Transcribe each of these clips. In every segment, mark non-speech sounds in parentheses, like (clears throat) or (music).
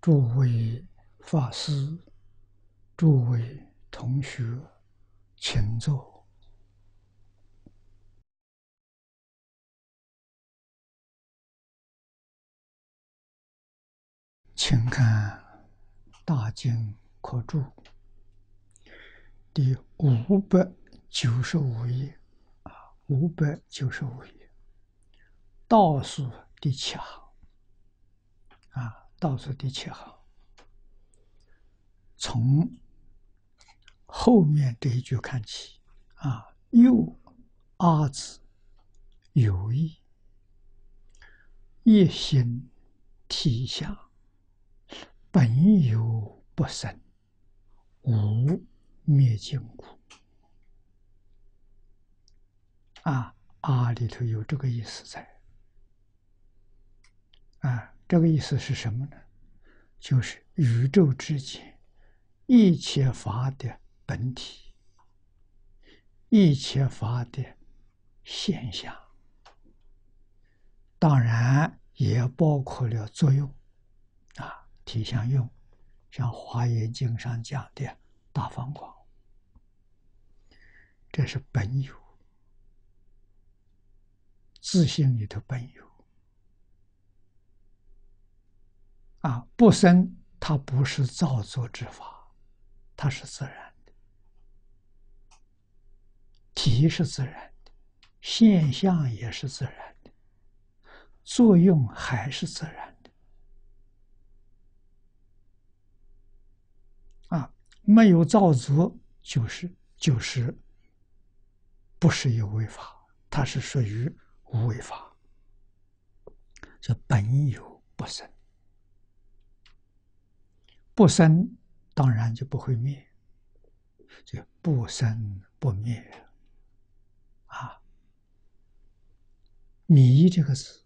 诸位法师、诸位同学，请坐，请看《大经科注》第五百九十五页，啊，五百九十五页，倒数第七行，倒数第七行，从后面这一句看起，啊，又阿字有意一心体相，本有不生，无灭尽故。啊，啊里头有这个意思在，啊。这个意思是什么呢？就是宇宙之间一切法的本体，一切法的现象，当然也包括了作用啊，体相用，像《华严经》上讲的大方广，这是本有，自信里头本有。啊，不生，它不是造作之法，它是自然的，体是自然的，现象也是自然的，作用还是自然的。啊，没有造作，就是就是不是有为法，它是属于无为法，叫本有不生。不生，当然就不会灭，就不生不灭啊。迷这个字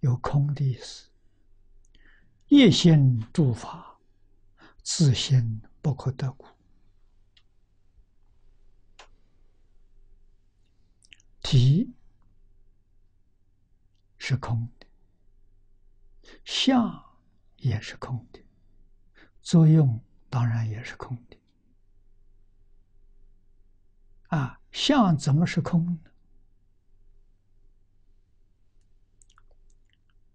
有空的意思，一心诸法，自心不可得故。体是空的，相也是空的。作用当然也是空的，啊，相怎么是空呢？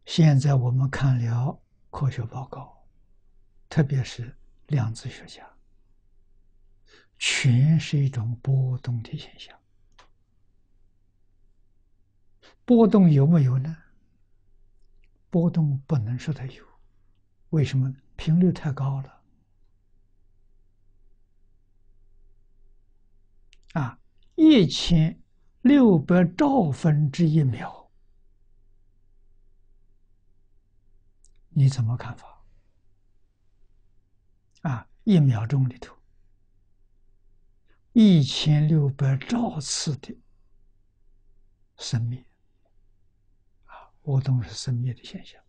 现在我们看了科学报告，特别是量子学家，全是一种波动的现象。波动有没有呢？波动不能说它有，为什么呢？频率太高了，啊，一千六百兆分之一秒，你怎么看法？啊，一秒钟里头，一千六百兆次的生灭，啊，波动是生灭的现象，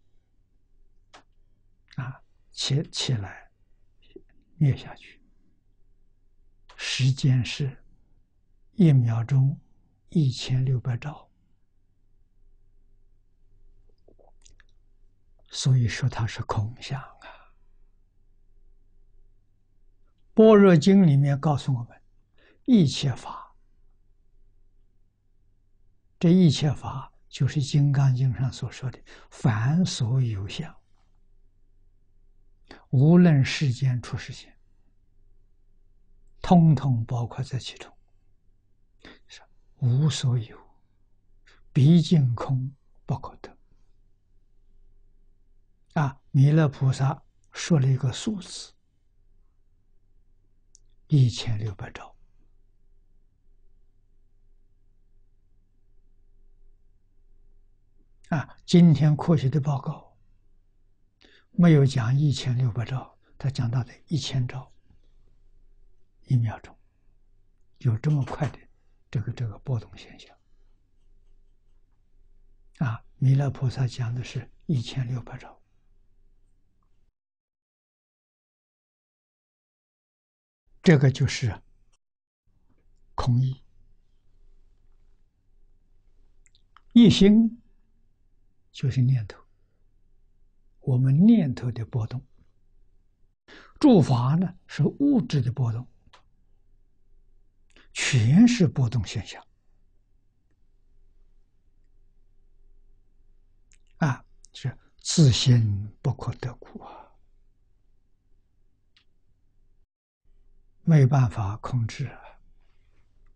啊。起起来，灭下去。时间是一秒钟一千六百兆，所以说它是空相啊。般若经里面告诉我们，一切法，这一切法就是《金刚经》上所说的“凡所有相”。无论世间出世间，通通包括在其中。无所有，毕竟空不可得。啊，弥勒菩萨说了一个数字：一千六百兆。啊，今天科学的报告。没有讲一千六百兆，他讲到的一千兆，一秒钟有这么快的这个这个波动现象啊！弥勒菩萨讲的是一千六百兆，这个就是空意，一心就是念头。我们念头的波动；诸法呢，是物质的波动，全是波动现象。啊，是自心不可得故啊，没办法控制。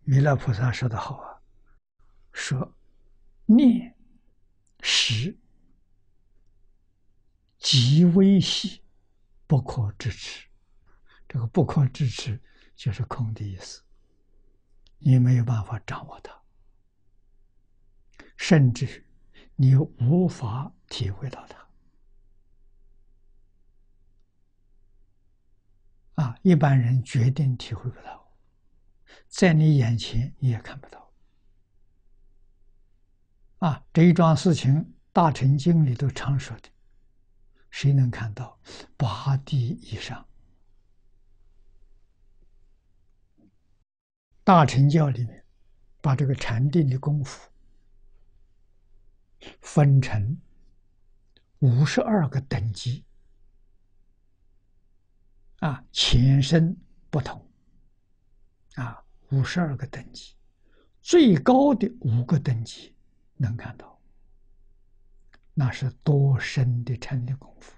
弥勒菩萨说的好啊，说念识极微细，不可支持。这个不可支持就是空的意思，你没有办法掌握它，甚至。你无法体会到它啊！一般人决定体会不到，在你眼前你也看不到啊！这一桩事情，《大乘经》里都常说的，谁能看到？八地以上，《大乘教》里面把这个禅定的功夫。分成五十二个等级，啊，前身不同，啊，五十二个等级，最高的五个等级能看到，那是多深的禅的功夫，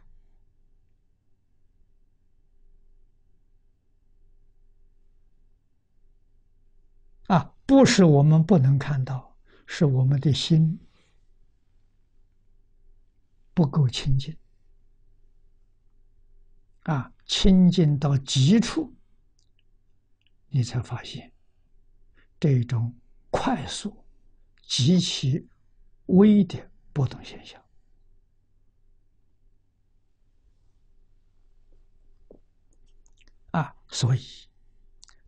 啊，不是我们不能看到，是我们的心。不够清净啊！清净到极处，你才发现这种快速、极其微的波动现象啊！所以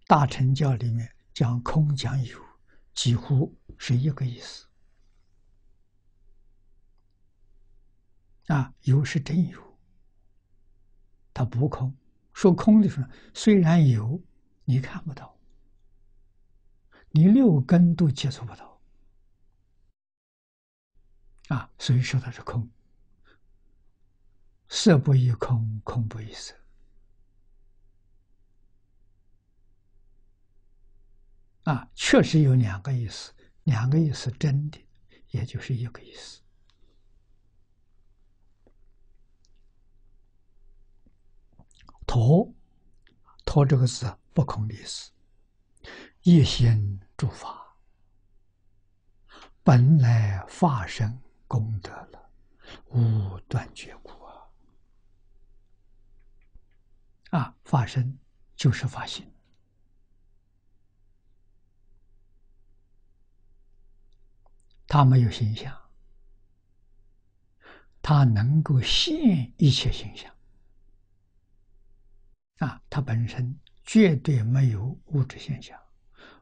大乘教里面讲空讲有，几乎是一个意思。啊，有是真有，它不空。说空的时候，虽然有，你看不到，你六根都接触不到。啊，所以说它是空。色不异空，空不异色。啊，确实有两个意思，两个意思真的，也就是一个意思。陀，陀这个字不空的意思。一心诸法，本来发生功德了，无断绝故啊！啊，发生就是发心，他没有形象，他能够现一切形象。啊，它本身绝对没有物质现象，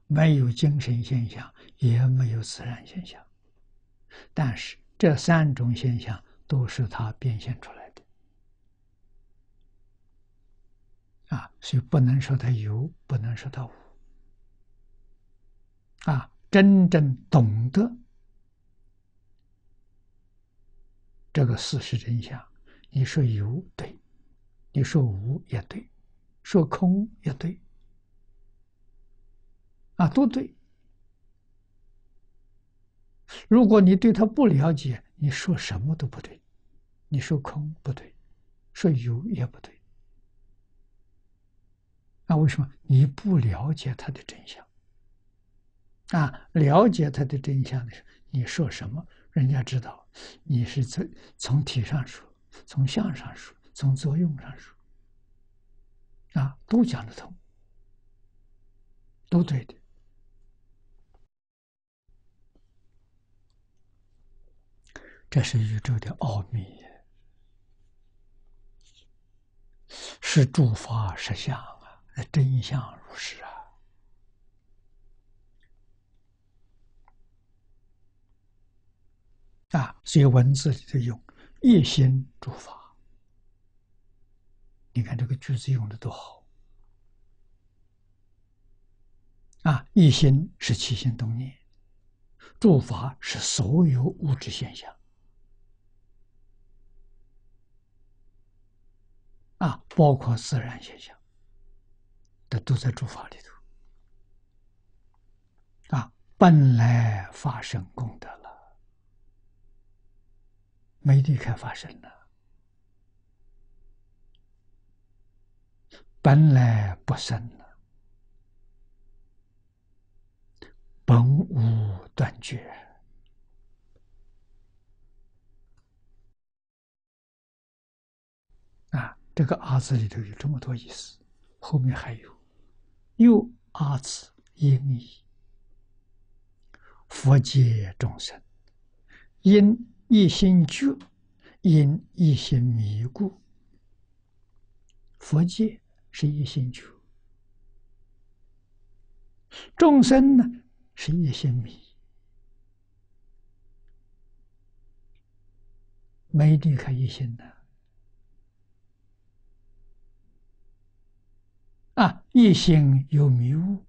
没有精神现象，也没有自然现象。但是这三种现象都是它变现出来的。啊，所以不能说它有，不能说它无。啊，真正懂得这个事实真相，你说有对，你说无也对。说空也对，啊，都对。如果你对他不了解，你说什么都不对。你说空不对，说有也不对。那为什么你不了解他的真相？啊，了解他的真相的时候，你说什么，人家知道你是从从体上说，从相上说，从作用上说。啊，都讲得通，都对的，这是宇宙的奥秘，是诸法实相啊，真相如是啊！啊，所以文字里头用一心诸法。你看这个句子用的多好啊！一心是起心动念，诸法是所有物质现象啊，包括自然现象，这都在诸法里头。啊，本来发生功德，没离开发生了。本来不生了，本无断绝。啊，这个“阿”字里头有这么多意思，后面还有“又阿”字因义，佛界众生因一心觉，因一心迷故，佛界。是一心觉，众生呢是一心迷，没离开一心的。啊，一心有迷雾，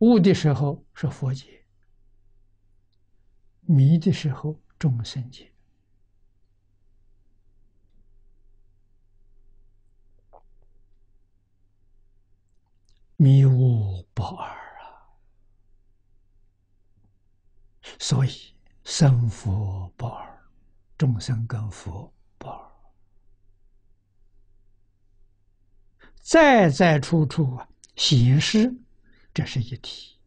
悟的时候是佛界，迷的时候众生界。迷雾不二啊，所以生佛不二，众生跟佛不二，在在处处啊显示这是一体，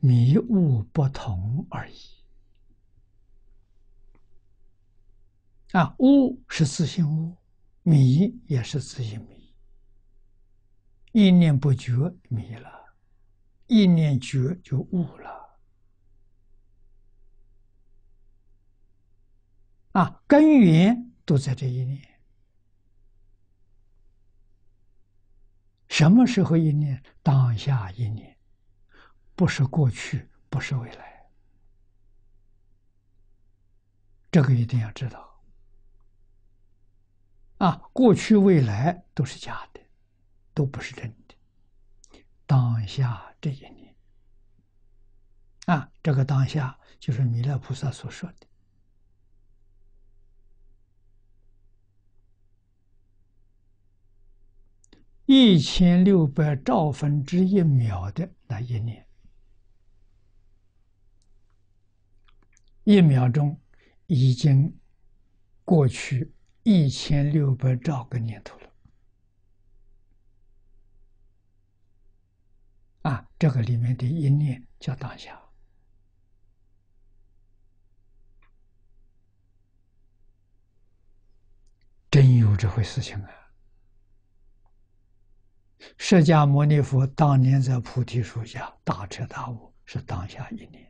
迷雾不同而已啊，悟是自性悟，迷也是自性迷。一念不觉迷了，一念觉就悟了。啊，根源都在这一念。什么时候一念？当下一念，不是过去，不是未来。这个一定要知道。啊，过去、未来都是假的。都不是真的。当下这一年啊，这个当下就是弥勒菩萨所说的一千六百兆分之一秒的那一年，一秒钟已经过去一千六百兆个念头了。啊，这个里面的一念叫当下，真有这回事情啊！释迦牟尼佛当年在菩提树下大彻大悟，是当下一念；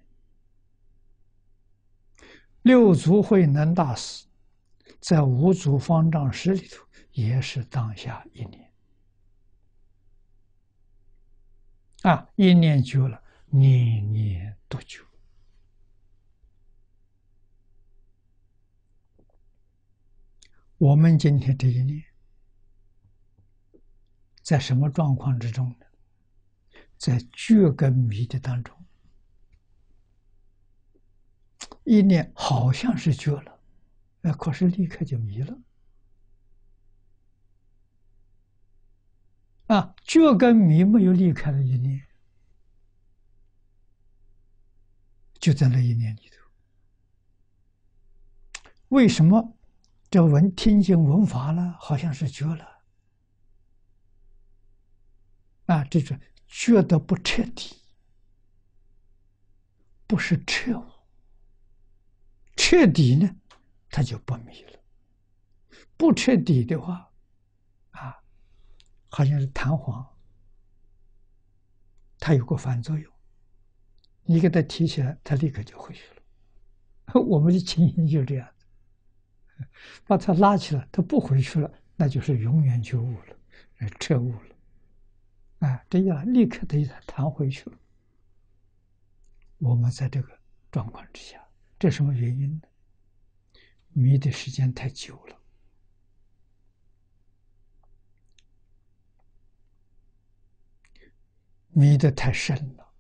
六祖慧能大师在五祖方丈室里头也是当下一念。啊，一念久了，念念都觉。我们今天这一念，在什么状况之中呢？在觉根迷的当中，一念好像是觉了，哎，可是立刻就迷了。啊，觉跟迷没有离开了一念，就在那一念里头。为什么这闻听经闻法了，好像是觉了？啊，这种觉得不彻底，不是彻悟。彻底呢，他就不迷了；不彻底的话。啊好像是弹簧，它有个反作用，你给他提起来，他立刻就回去了。(laughs) 我们的情形就这样子，(laughs) 把他拉起来，他不回去了，那就是永远觉悟了，彻悟了。哎，这样立刻它弹回去了。我们在这个状况之下，这什么原因呢？迷的时间太久了。迷得太深了，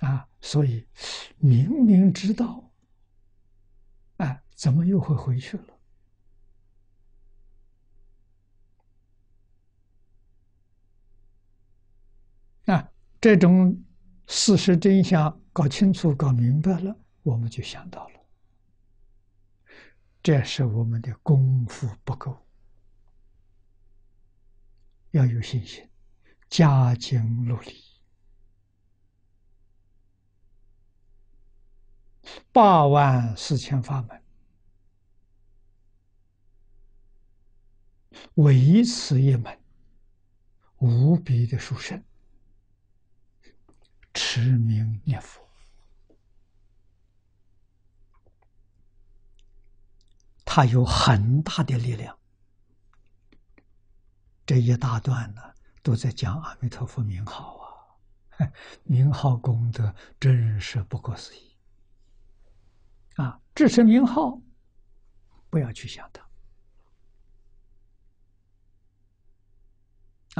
啊！所以明明知道怎么又会回去了？啊，这种事实真相搞清楚、搞明白了，我们就想到了，这是我们的功夫不够，要有信心，加紧努力。八万四千法门，唯此一门，无比的殊胜。持名念佛，它有很大的力量。这一大段呢，都在讲阿弥陀佛名号啊，(laughs) 名号功德真是不可思议啊！支持名号，不要去想它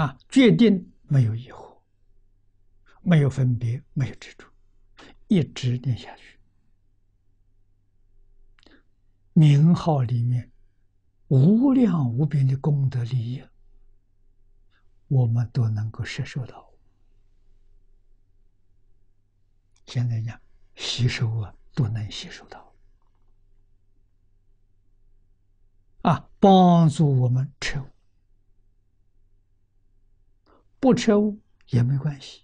啊，决定没有疑惑。没有分别，没有执着，一直念下去。名号里面无量无边的功德利益，我们都能够摄受到。现在讲吸收啊，都能吸收到。啊，帮助我们彻悟，不彻悟也没关系。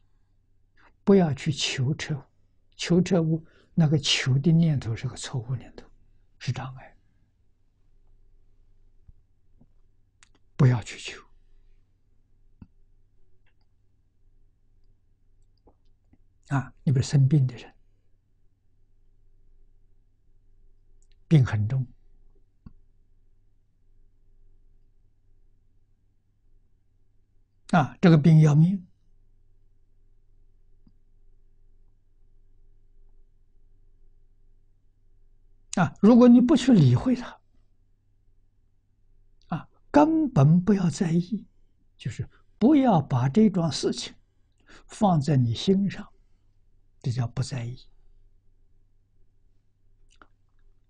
不要去求彻悟，求彻悟那个求的念头是个错误念头，是障碍。不要去求啊！你比如生病的人，病很重啊，这个病要命。啊！如果你不去理会它，啊，根本不要在意，就是不要把这桩事情放在你心上，这叫不在意。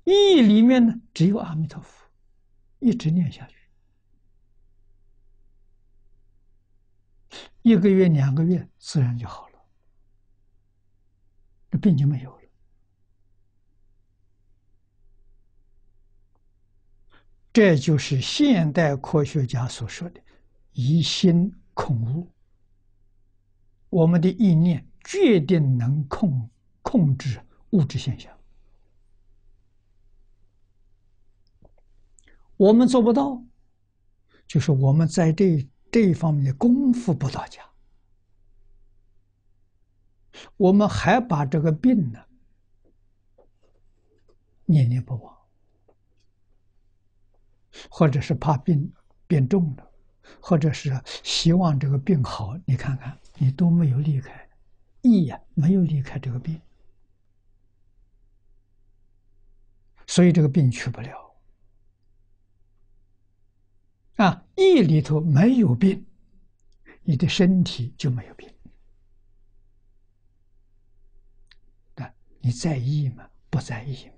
意里面呢，只有阿弥陀佛，一直念下去，一个月、两个月，自然就好了，这病就没有了。这就是现代科学家所说的“疑心恐物”。我们的意念决定能控控制物质现象，我们做不到，就是我们在这这一方面的功夫不到家，我们还把这个病呢念念不忘。或者是怕病变重了，或者是希望这个病好，你看看，你都没有离开，意呀，没有离开这个病，所以这个病去不了。啊，意里头没有病，你的身体就没有病。啊，你在意吗？不在意吗？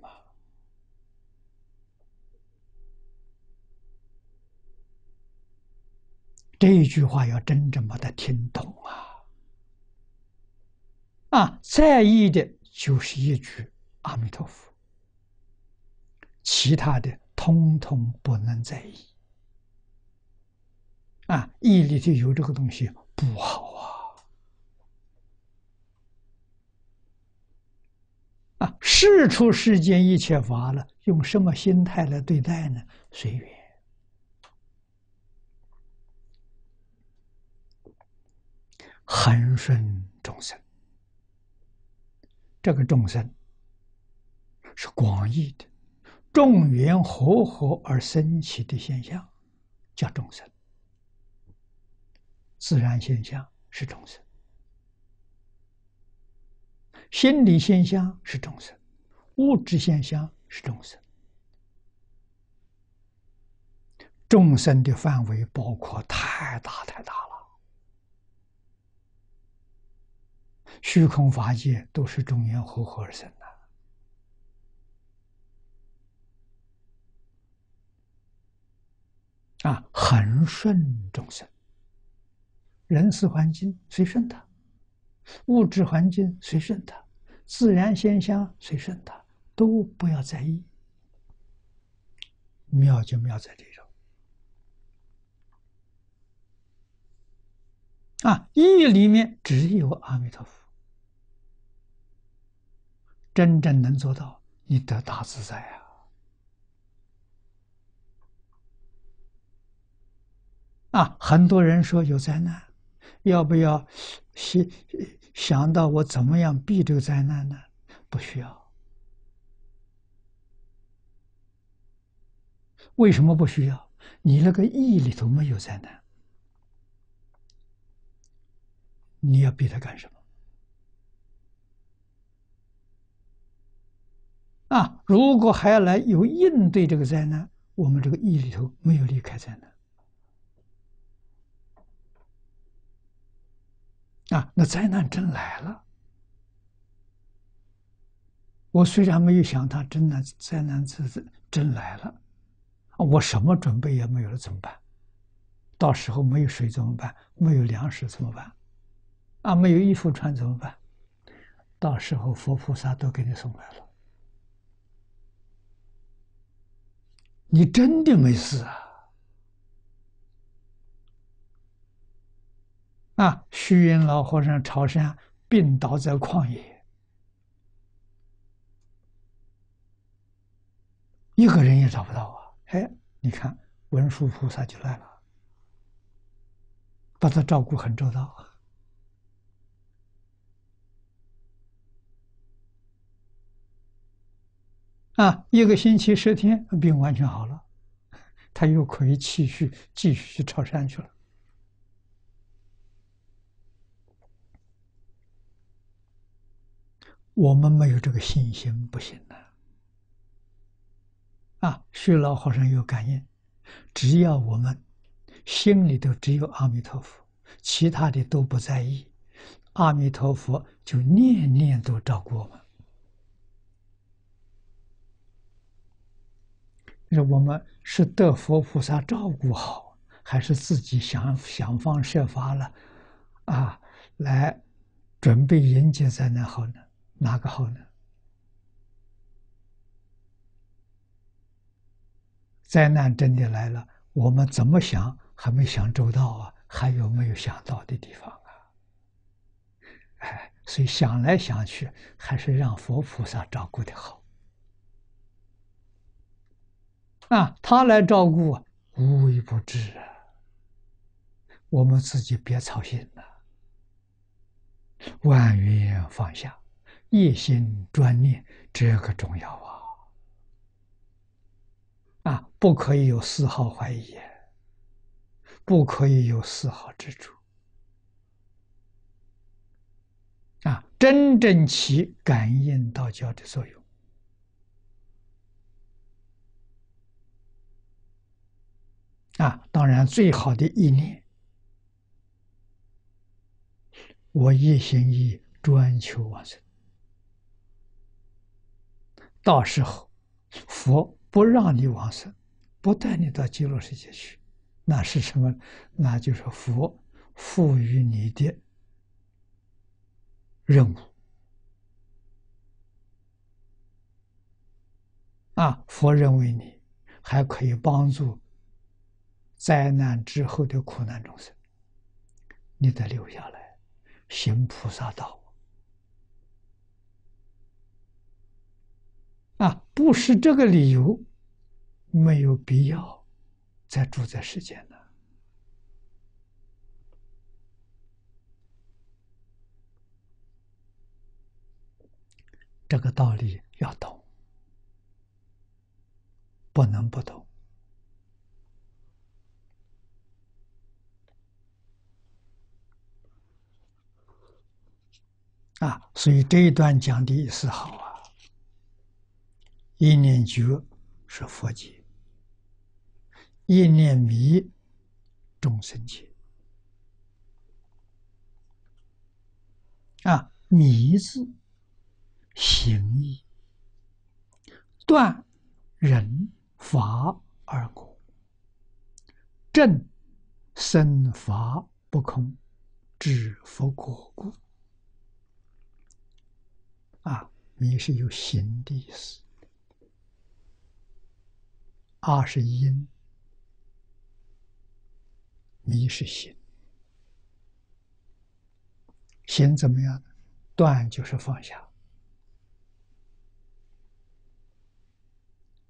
这一句话要真正把它听懂啊！啊，在意的就是一句阿弥陀佛，其他的通通不能在意。啊，意里头有这个东西不好啊！啊，事出世间一切法了，用什么心态来对待呢？随缘。恒顺众生，这个众生是广义的，众缘和合而生起的现象，叫众生。自然现象是众生，心理现象是众生，物质现象是众生。众生的范围包括太大太大了。虚空法界都是中缘合合而生的。啊，恒顺众生，人事环境随顺他，物质环境随顺他，自然现象随顺他，都不要在意。妙就妙在这种。啊，意义里面只有阿弥陀佛。真正能做到，你得大自在啊！啊，很多人说有灾难，要不要想想到我怎么样避这个灾难呢？不需要。为什么不需要？你那个意里头没有灾难，你要避它干什么？如果还要来有应对这个灾难，我们这个意里头没有离开灾难。啊，那灾难真来了。我虽然没有想他，真的灾难真真来了，我什么准备也没有了，怎么办？到时候没有水怎么办？没有粮食怎么办？啊，没有衣服穿怎么办？到时候佛菩萨都给你送来了，你真的没事啊。啊！虚云老和尚朝山病倒在旷野，一个人也找不到啊！哎，你看文殊菩萨就来了，把他照顾很周到啊啊！一个星期十天，病完全好了，他又可以继续继续去朝山去了。我们没有这个信心，不行的。啊，徐老和尚有感应，只要我们心里头只有阿弥陀佛，其他的都不在意，阿弥陀佛就念念都照顾我们。那我们是得佛菩萨照顾好，还是自己想想方设法了啊，来准备迎接灾难好呢？哪个好呢？灾难真的来了，我们怎么想还没想周到啊？还有没有想到的地方啊？哎，所以想来想去，还是让佛菩萨照顾的好。啊，他来照顾啊，无微不至啊。我们自己别操心了，万缘放下。一心专念，这个重要啊！啊，不可以有丝毫怀疑，不可以有丝毫执着。啊，真正起感应道教的作用。啊，当然最好的意念，我一心一专求往生。到时候，佛不让你往生，不带你到极乐世界去，那是什么？那就是佛赋予你的任务啊！佛认为你还可以帮助灾难之后的苦难众生，你得留下来行菩萨道。啊，不是这个理由，没有必要再住在世间了。这个道理要懂，不能不懂。啊，所以这一段讲的是好啊。一念觉是佛界，一念迷众生界。啊，迷字行义，断人法而果，正生法不空，知佛果故。啊，迷是有形的意思，二是因，迷是心。心怎么样？断就是放下，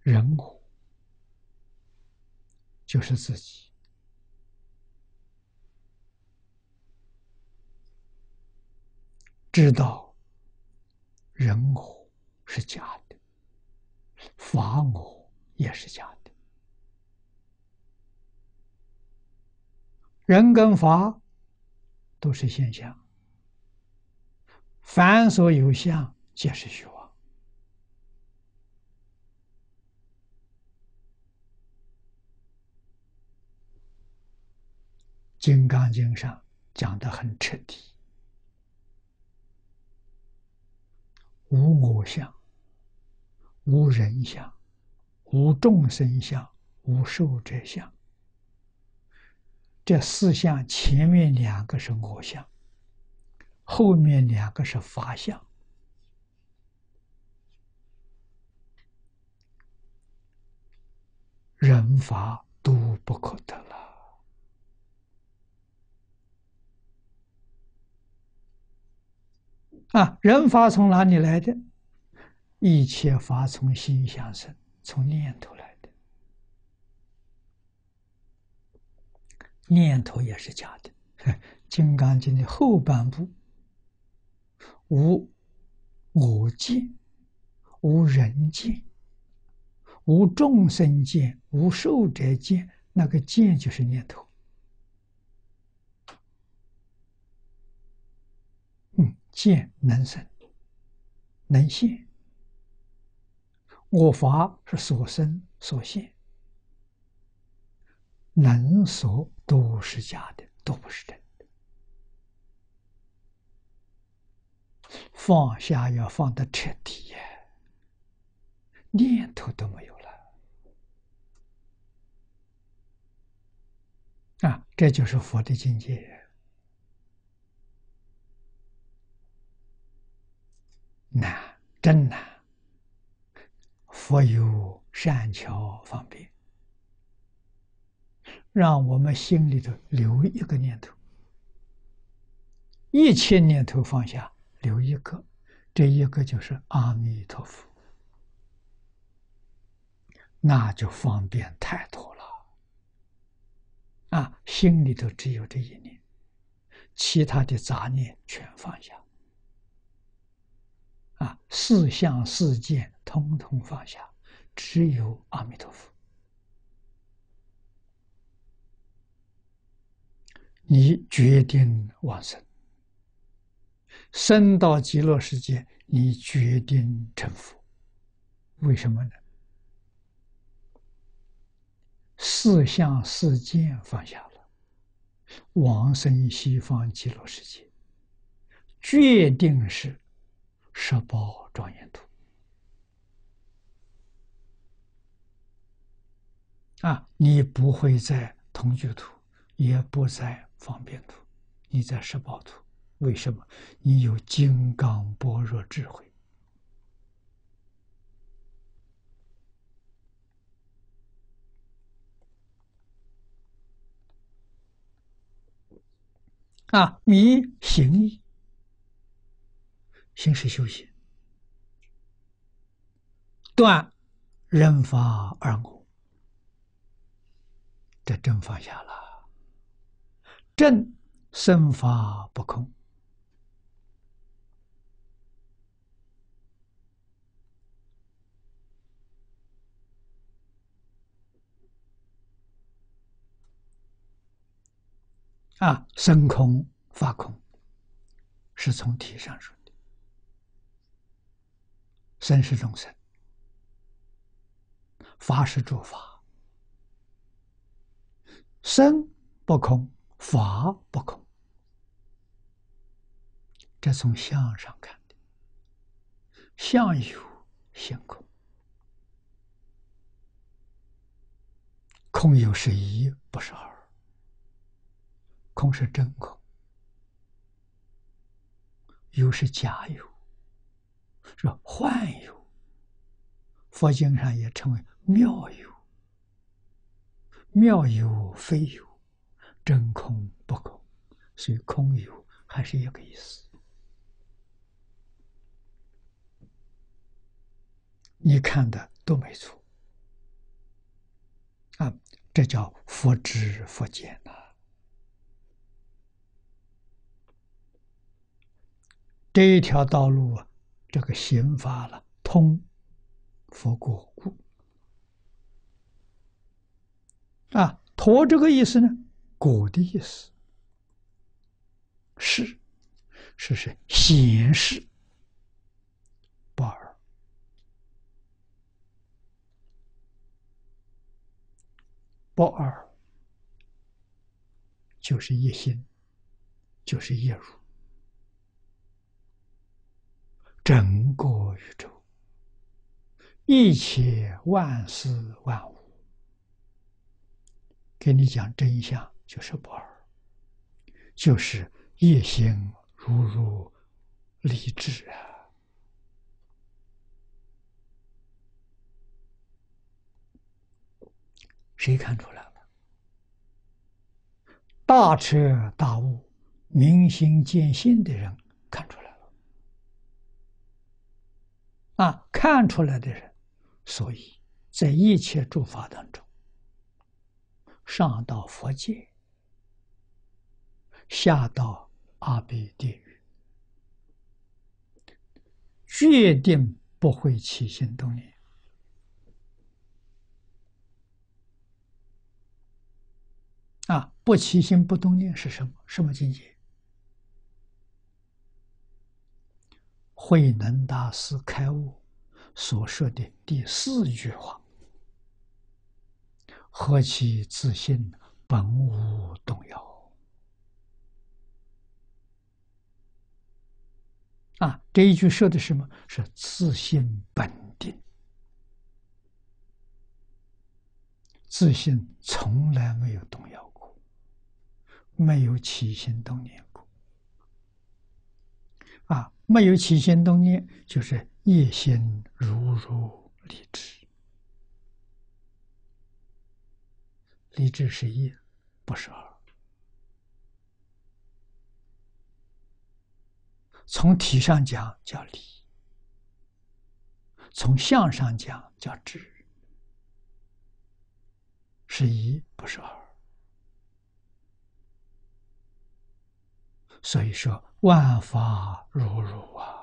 人我就是自己。知道人我是假的，法我也是假的，人跟法都是现象，凡所有相皆是虚妄。《金刚经》上讲的很彻底。无我相，无人相，无众生相，无寿者相。这四相前面两个是我相，后面两个是法相。人法都不可得了。啊，人法从哪里来的？一切法从心相生，从念头来的。念头也是假的。(laughs)《金刚经》的后半部，无我见，无人见，无众生见，无寿者见，那个见就是念头。见能生，能现。我法是所生所现，能所都是假的，都不是真的。放下要放得彻底呀，念头都没有了。啊，这就是佛的境界。难，真难。佛有善巧方便，让我们心里头留一个念头，一切念头放下，留一个，这一个就是阿弥陀佛，那就方便太多了。啊，心里头只有这一念，其他的杂念全放下。啊，四相四见通通放下，只有阿弥陀佛。你决定往生，生到极乐世界，你决定成佛。为什么呢？四相四见放下了，往生西方极乐世界，决定是。十宝庄严图啊！你不会在同居图，也不在方便图，你在十宝图。为什么？你有金刚般若智慧啊！迷行义。心是修行，断人法二我，这真放下了。正生法不空啊，生空法空，是从体上说。生是众生，法是诸法，生不空，法不空，这从相上看的，相有性空，空有是一，不是二。空是真空，有是假有，是幻有。佛经上也称为妙有，妙有非有，真空不空，所以空有还是一个意思。你看的都没错，啊，这叫佛知佛见呐。这一条道路啊，这个行法了通。佛果故啊，陀这个意思呢？果的意思是是是显示不二，不二就是一心，就是一如，整个宇宙。一切万事万物，给你讲真相，就是不二，就是一心如如理智啊！谁看出来了？大彻大悟、明心见性的人看出来啊！看出来的人。所以在一切诸法当中，上到佛界，下到阿鼻地狱，决定不会起心动念。啊，不起心不动念是什么？什么境界？慧能大师开悟。所说的第四句话：“何其自信，本无动摇。”啊，这一句说的什么？是自信本定，自信从来没有动摇过，没有起心动念过。啊，没有起心动念，就是。一心如如理智，理智是一，不是二。从体上讲叫理，从相上讲叫智，是一，不是二。所以说，万法如如啊。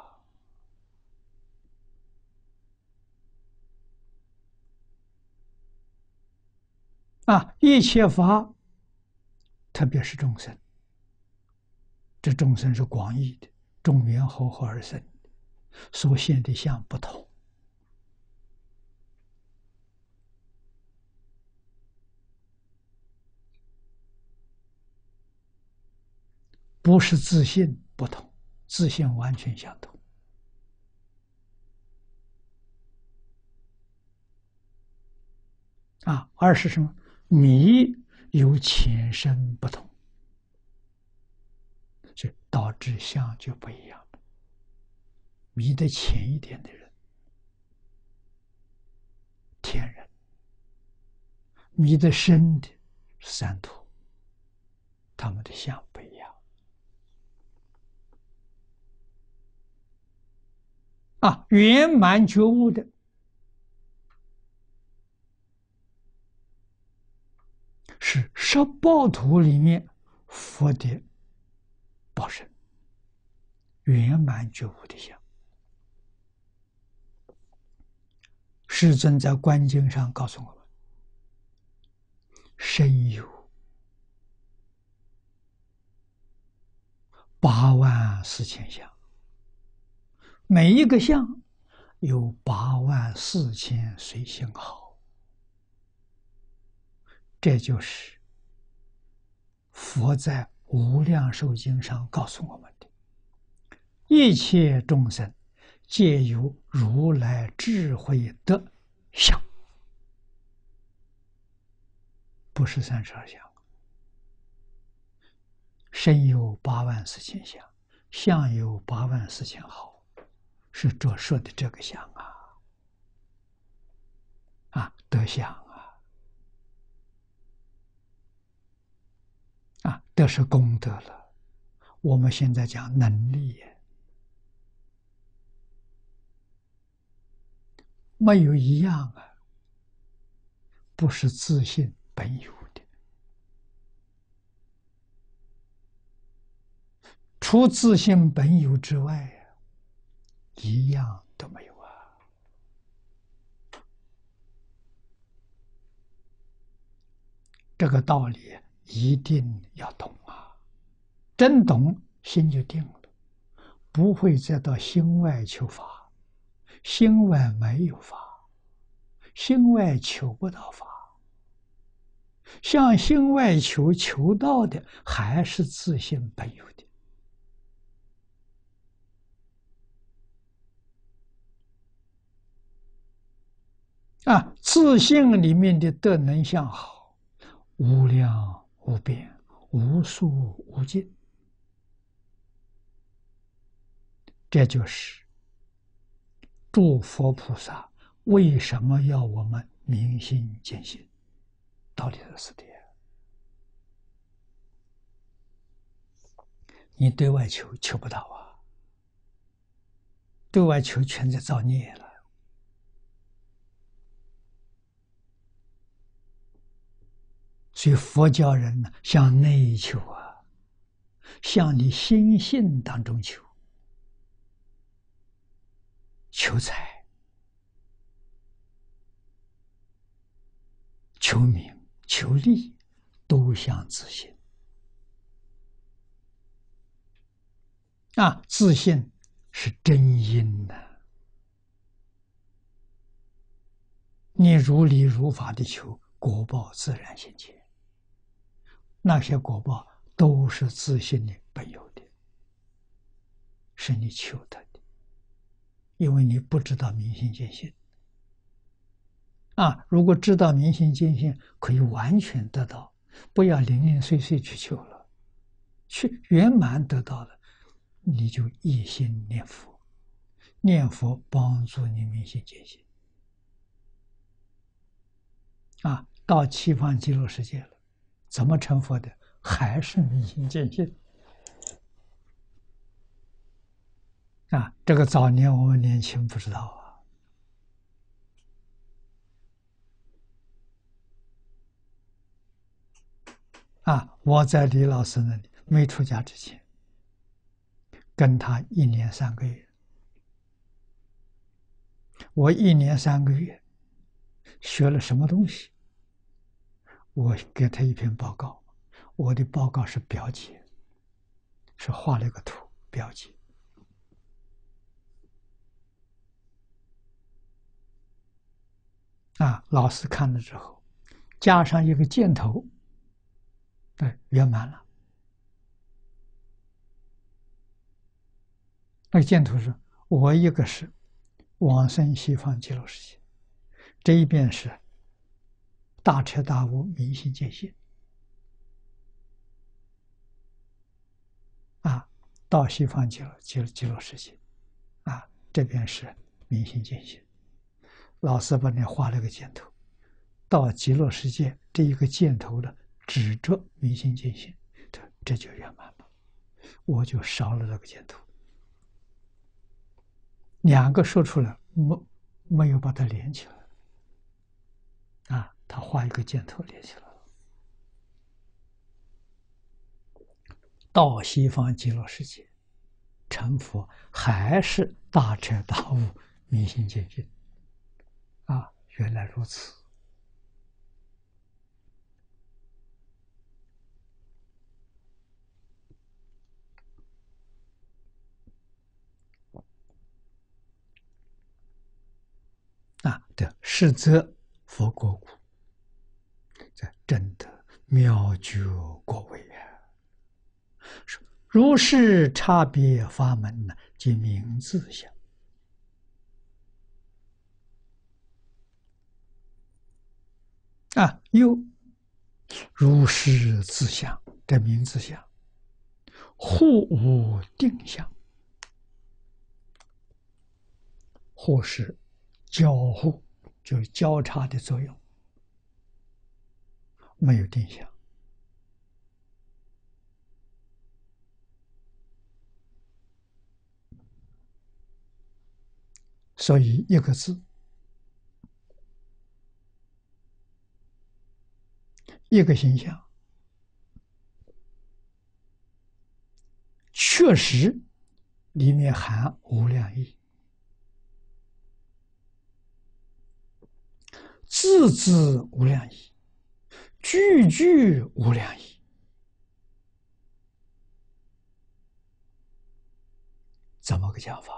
啊，一切法，特别是众生，这众生是广义的，众缘和合而生，所现的相不同，不是自信不同，自信完全相同，啊，而是什么？迷有浅深不同，就导致相就不一样了。迷得浅一点的人，天人；迷得深的三途，他们的相不一样。啊，圆满觉悟的。是十报图里面佛的报身，圆满觉悟的相。世尊在观经上告诉我们：身有八万四千相，每一个相有八万四千随性好。这就是佛在《无量寿经》上告诉我们的：一切众生皆有如来智慧的相，不是三十二相，身有八万四千相，相有八万四千好，是着说的这个相啊，啊，德相啊，啊，这是功德了。我们现在讲能力，没有一样啊，不是自信本有的。除自信本有之外，一样都没有啊！这个道理一定要懂啊！真懂，心就定了，不会再到心外求法。心外没有法，心外求不到法。向心外求，求到的还是自信本有的。啊，自信里面的德能相好，无量无边，无数无尽。这就是诸佛菩萨为什么要我们明心见性？道理是的。你对外求求不到啊，对外求全在造孽了。所以佛教人呢，向内求啊，向你心性当中求，求财、求名、求利，都向自信。啊，自信是真因呐，你如理如法的求，果报自然现前。那些果报都是自信的本有的，是你求得的，因为你不知道明心见性。啊，如果知道明心见性，可以完全得到，不要零零碎碎去求了，去圆满得到了，你就一心念佛，念佛帮助你明心见性。啊，到七方极乐世界了。怎么成佛的？还是明心见性啊！这个早年我们年轻不知道啊。啊，我在李老师那里没出家之前，跟他一年三个月，我一年三个月学了什么东西？我给他一篇报告，我的报告是表姐，是画了一个图表姐。啊，老师看了之后，加上一个箭头，对，圆满了。那个箭头是我一个是往生西方极乐世界，这一边是。大彻大悟，明心见性，啊，到西方极乐极极乐世界，啊，这边是明心见性。老师帮你画了个箭头，到极乐世界这一个箭头的指着明心见性，这这就圆满了。我就少了那个箭头，两个说出来没没有把它连起来，啊。他画一个箭头连起来了，到西方极乐世界成佛，还是大彻大悟、明心见性啊！原来如此啊！的是则佛国故。这真的妙绝国位啊！如是差别法门呢，即名字相。啊，又如是自相，这名字相。互无定向，或是交互，就是交叉的作用，没有定向。所以，一个字，一个形象，确实里面含无量意，字字无量意，句句无量意，怎么个讲法？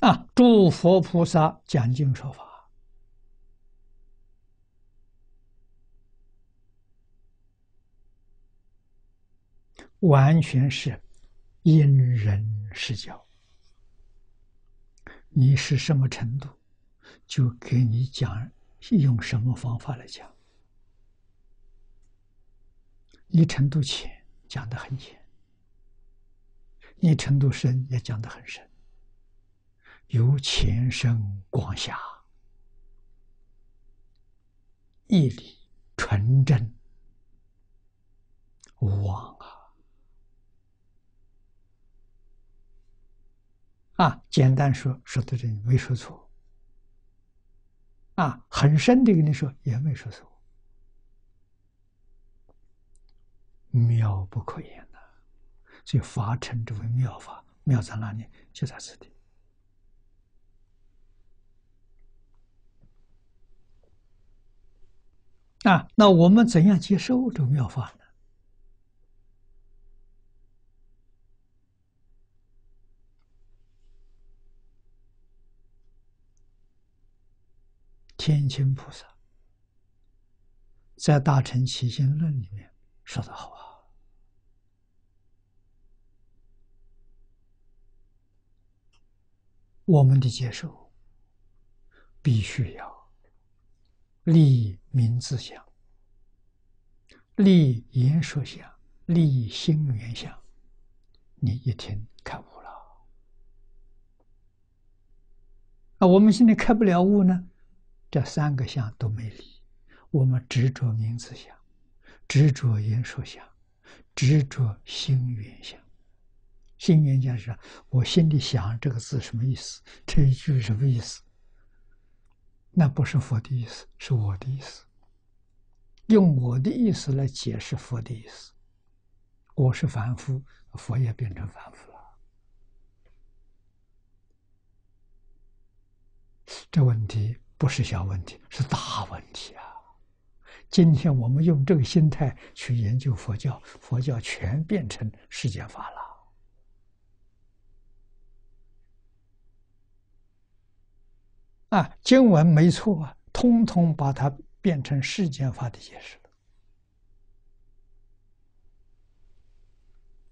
啊！诸佛菩萨讲经说法，完全是因人施教。你是什么程度，就给你讲用什么方法来讲。你程度浅，讲的很浅；你程度深，也讲的很深。由前生光下，义理纯真无妄啊！啊，简单说说的这没说错，啊，很深的跟你说也没说错，妙不可言呐！所以法称之为妙法，妙在哪里？就在此地。啊，那我们怎样接受这个妙法呢？天亲菩萨在《大乘起心论》里面说的好啊，我们的接受必须要。立名字相，立言说相，立心缘相，你一听开悟了。那，我们现在开不了悟呢，这三个相都没离。我们执着名字相，执着言说相，执着心缘相。心缘相是我心里想这个字什么意思？这一句什么意思？那不是佛的意思，是我的意思。用我的意思来解释佛的意思，我是凡夫，佛也变成凡夫了。这问题不是小问题，是大问题啊！今天我们用这个心态去研究佛教，佛教全变成世间法了。啊，经文没错啊，通通把它变成世间法的解释了。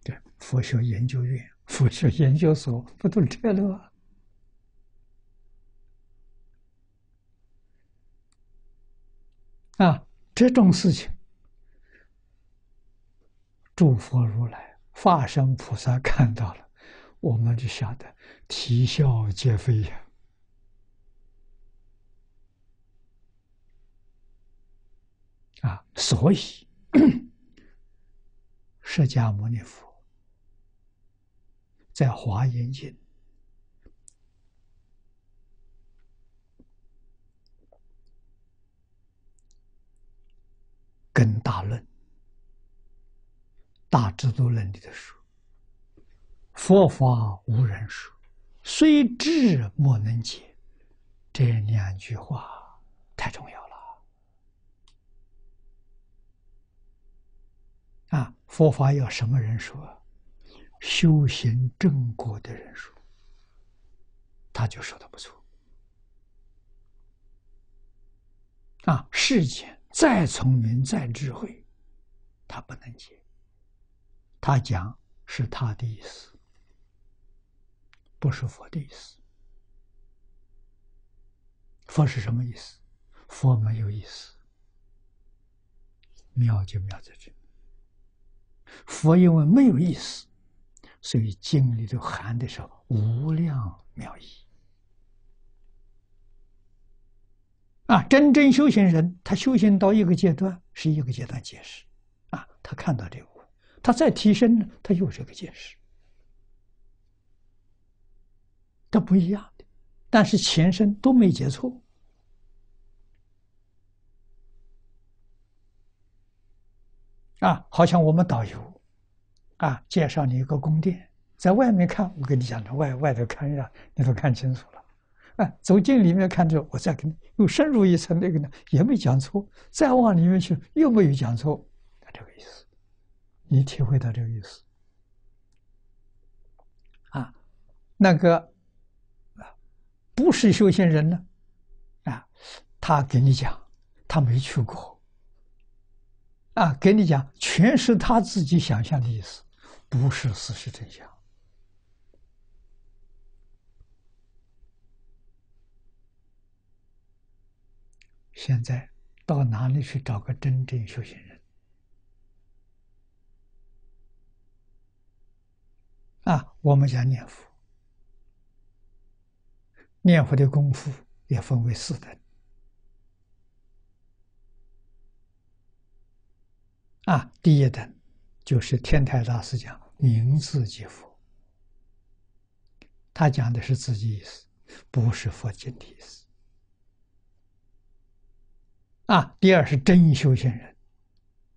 对，佛学研究院、佛学研究所不都这了？啊，这种事情，诸佛如来、法身菩萨看到了，我们就晓得啼笑皆非呀。啊，所以 (clears throat) 释迦牟尼佛在《华严经》跟大论、大智度论里的书：“佛法无人说，虽智莫能解。”这两句话太重要了。啊，佛法要什么人说？修行正果的人说，他就说的不错。啊，世间再聪明再智慧，他不能解。他讲是他的意思，不是佛的意思。佛是什么意思？佛没有意思，妙就妙在这。佛因为没有意思，所以经里头含的是无量妙义。啊，真正修行人，他修行到一个阶段是一个阶段解释，啊，他看到这个，他再提升呢，他又是个解释，他不一样的，但是前身都没接错。啊，好像我们导游，啊，介绍你一个宫殿，在外面看，我跟你讲的，外外头看呀，你都看清楚了。哎，走进里面看着，我再给你又深入一层，那个呢也没讲错，再往里面去又没有讲错，这个意思，你体会到这个意思啊？那个啊，不是修行人呢，啊，他给你讲，他没去过，啊，给你讲全是他自己想象的意思，不是事实真相。现在到哪里去找个真正修行人？啊，我们讲念佛，念佛的功夫也分为四等。啊，第一等就是天台大师讲名字即佛，他讲的是自己意思，不是佛经的意思。啊，第二是真修行人，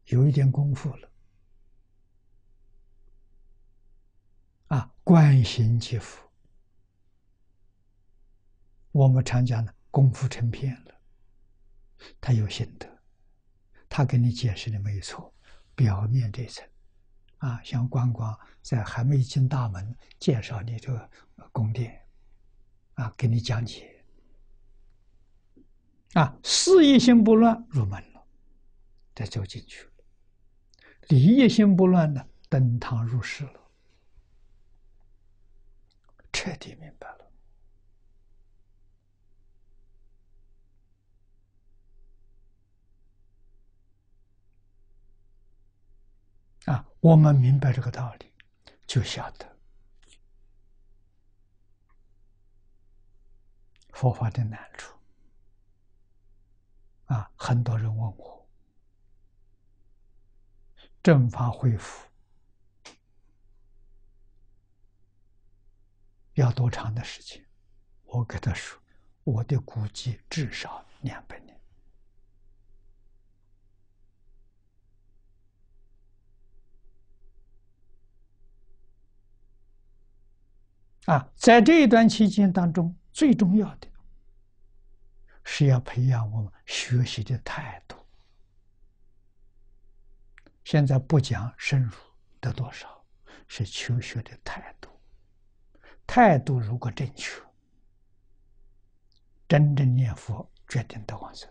有一点功夫了。啊，观行即福，我们常讲的功夫成片了，他有心得，他给你解释的没错，表面这层，啊，像观光在还没进大门，介绍你这个宫殿，啊，给你讲解。啊，事业心不乱，入门了，再走进去了；理业心不乱的，登堂入室了，彻底明白了。啊，我们明白这个道理，就晓得佛法的难处。啊，很多人问我，正法恢复要多长的时间？我给他说，我的估计至少两百年。啊，在这一段期间当中，最重要的。是要培养我们学习的态度。现在不讲深入得多少，是求学的态度。态度如果正确，真正念佛，决定得往生，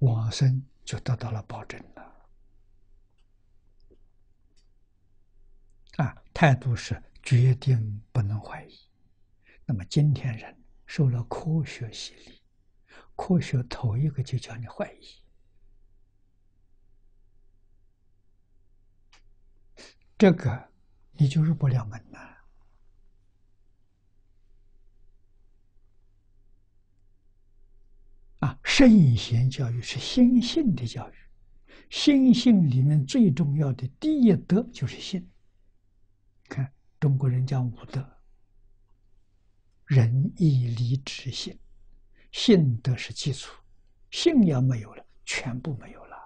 往生就得到了保证了。啊，态度是决定不能怀疑。那么今天人。受了科学洗礼，科学头一个就叫你怀疑，这个你就入不了门呐。啊，圣贤教育是心性的教育，心性里面最重要的第一德就是信。看中国人讲五德。仁义礼智信，信德是基础，信仰没有了，全部没有了。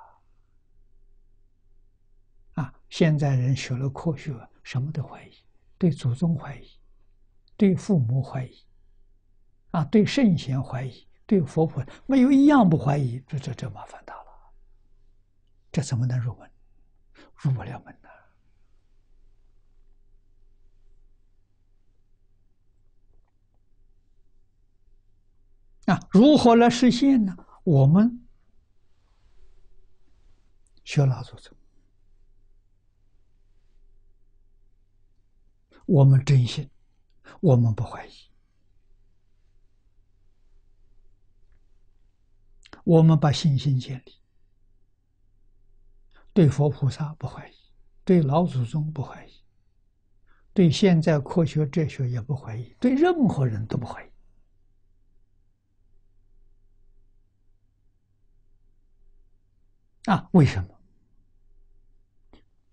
啊，现在人学了科学，什么都怀疑，对祖宗怀疑，对父母怀疑，啊，对圣贤怀疑，对佛菩萨没有一样不怀疑，这这这麻烦大了，这怎么能入门？入不了门那如何来实现呢？我们学老祖宗，我们真心，我们不怀疑，我们把信心建立，对佛菩萨不怀疑，对老祖宗不怀疑，对现在科学哲学也不怀疑，对任何人都不怀疑。啊，为什么？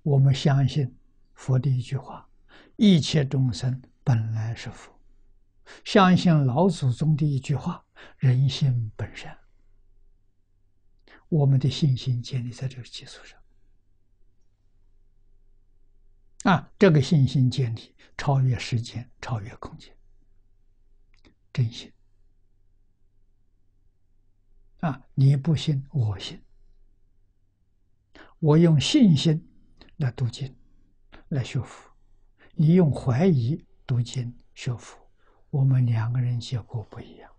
我们相信佛的一句话：“一切众生本来是佛。”相信老祖宗的一句话：“人性本善。”我们的信心建立在这个基础上。啊，这个信心建立超越时间，超越空间，真心。啊，你不信，我信。我用信心来读经，来学佛；你用怀疑读经学佛。我们两个人结果不一样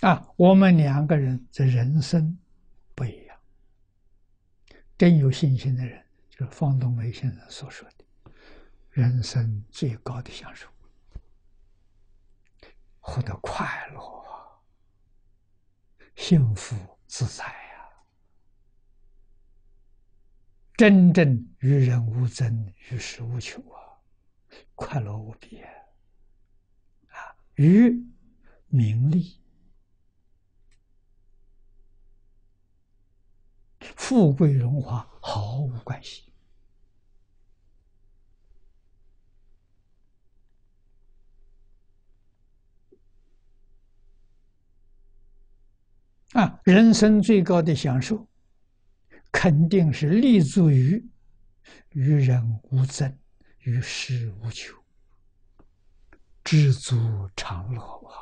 啊！我们两个人的人生不一样。真有信心的人，就是方东梅先生所说的“人生最高的享受”，获得快乐、幸福、自在呀。真正与人无争，与世无求啊，快乐无比啊！与名利、富贵荣华毫无关系啊！人生最高的享受。肯定是立足于与人无争，与世无求，知足常乐啊！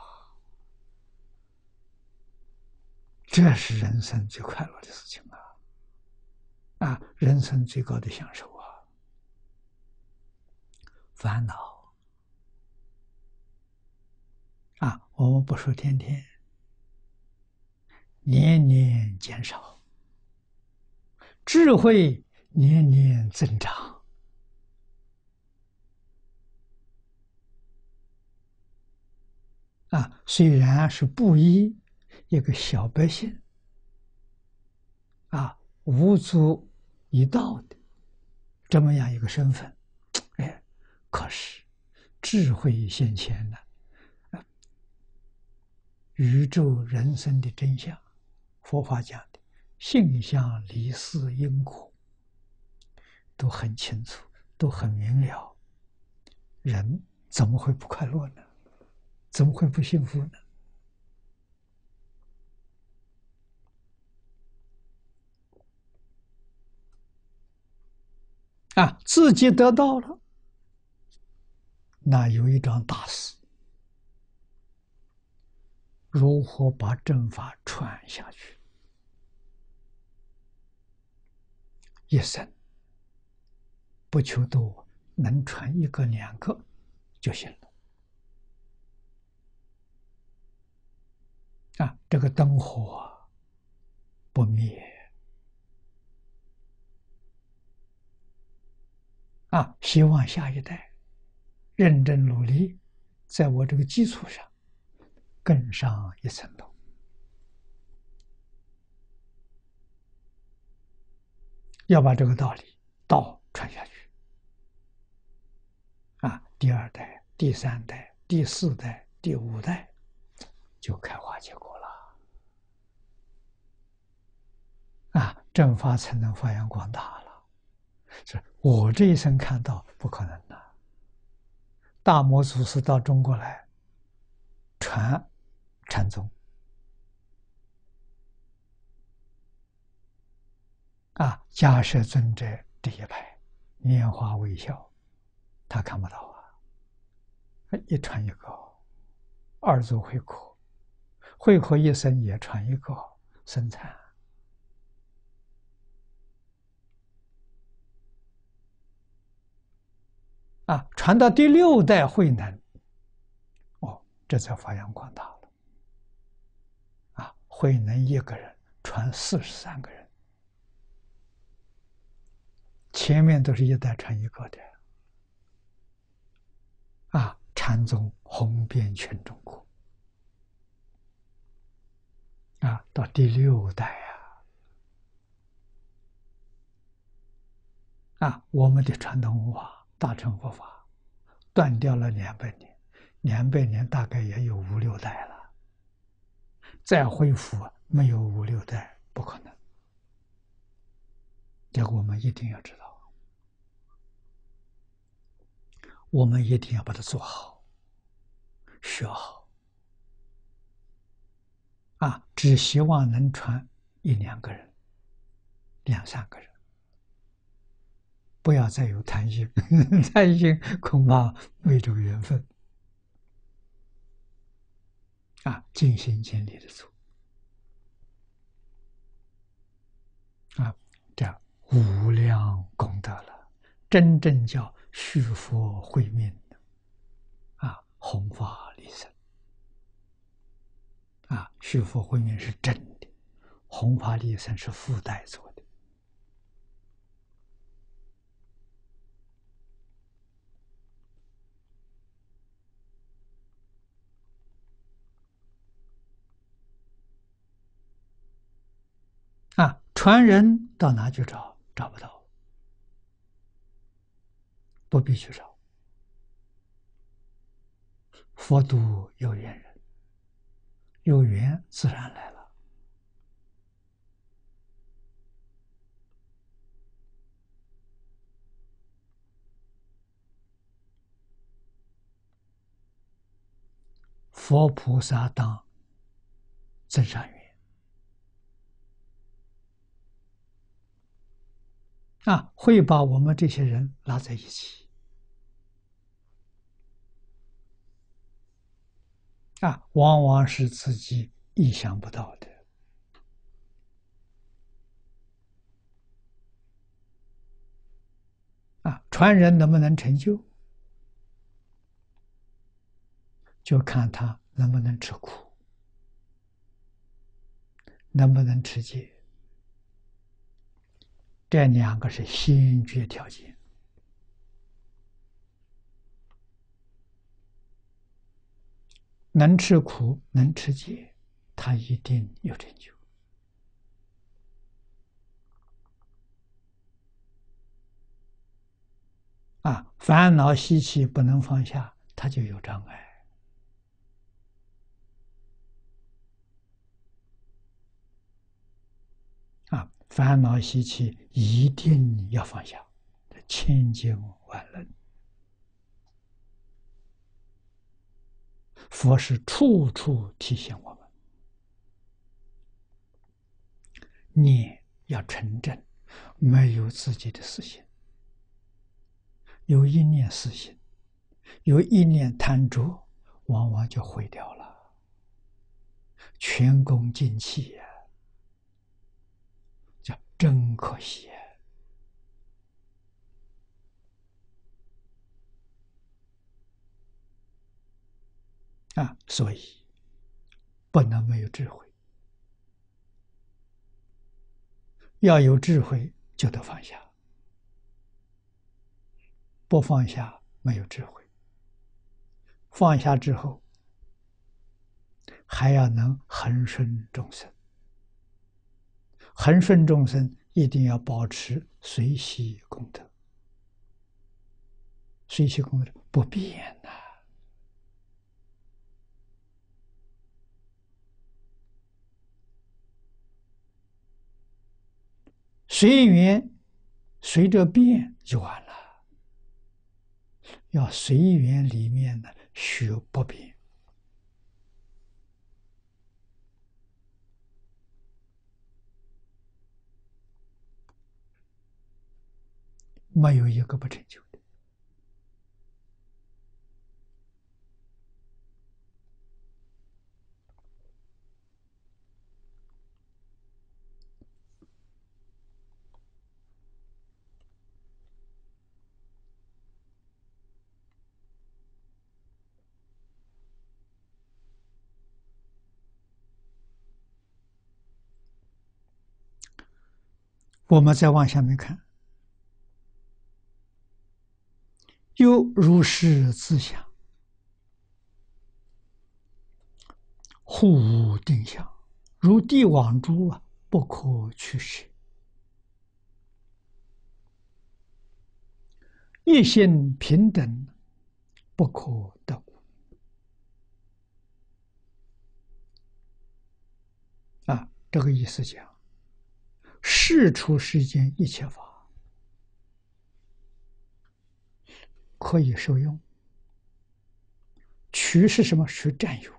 这是人生最快乐的事情啊！啊，人生最高的享受啊！烦恼啊，我们不说天天，年年减少。智慧年年增长啊！虽然是布衣一个小百姓啊，无足一道的这么样一个身份，哎，可是智慧现前了，宇宙人生的真相，佛法讲的。性相离世因果都很清楚，都很明了。人怎么会不快乐呢？怎么会不幸福呢？啊，自己得到了，那有一桩大事：如何把正法传下去？一生不求多，能传一个两个就行了。啊，这个灯火不灭啊！希望下一代认真努力，在我这个基础上更上一层楼。要把这个道理道传下去，啊，第二代、第三代、第四代、第五代就开花结果了，啊，正法才能发扬光大了。是我这一生看到不可能的，大魔祖师到中国来传禅宗。啊，迦摄尊者第一派，拈花微笑，他看不到啊。一传一个，二祖慧可，慧可一生也传一个，生产。啊，传到第六代慧能，哦，这才发扬光大。慧能一个人传四十三个人。前面都是一代传一个的。啊，禅宗红遍全中国，啊，到第六代啊，啊，我们的传统文化大乘佛法断掉了两百年，两百年大概也有五六代了，再恢复没有五六代不可能，这个我们一定要知道。我们一定要把它做好、学好啊！只希望能传一两个人、两三个人，不要再有贪心，(laughs) 贪心恐怕没这个缘分啊！尽心尽力的做啊，这无量功德了，真正叫。续佛慧命啊，弘法利生啊，续佛慧命是真的，弘法利生是附带做的啊。传人到哪去找？找不到。不必去找，佛度有缘人，有缘自然来了。佛菩萨当增上缘。啊，会把我们这些人拉在一起，啊，往往是自己意想不到的。啊，传人能不能成就，就看他能不能吃苦，能不能吃戒。这两个是先决条件，能吃苦，能吃戒，他一定有成就。啊，烦恼习气不能放下，他就有障碍。烦恼习气一定要放下，千经万论，佛是处处提醒我们：念要纯正，没有自己的私心，有一念私心，有一念贪着，往往就毁掉了，全功尽弃呀。真可惜啊！所以不能没有智慧，要有智慧就得放下，不放下没有智慧。放下之后，还要能恒顺众生。恒顺众生一定要保持随喜功德，随喜功德不变呐，随缘随着变就完了，要随缘里面呢学不变。没有一个不成就的。我们再往下面看。又如是自想，互无定向，如帝王珠啊，不可取舍。一心平等，不可得故。啊，这个意思讲，事出世间一切法。可以受用，取是什么？是占有，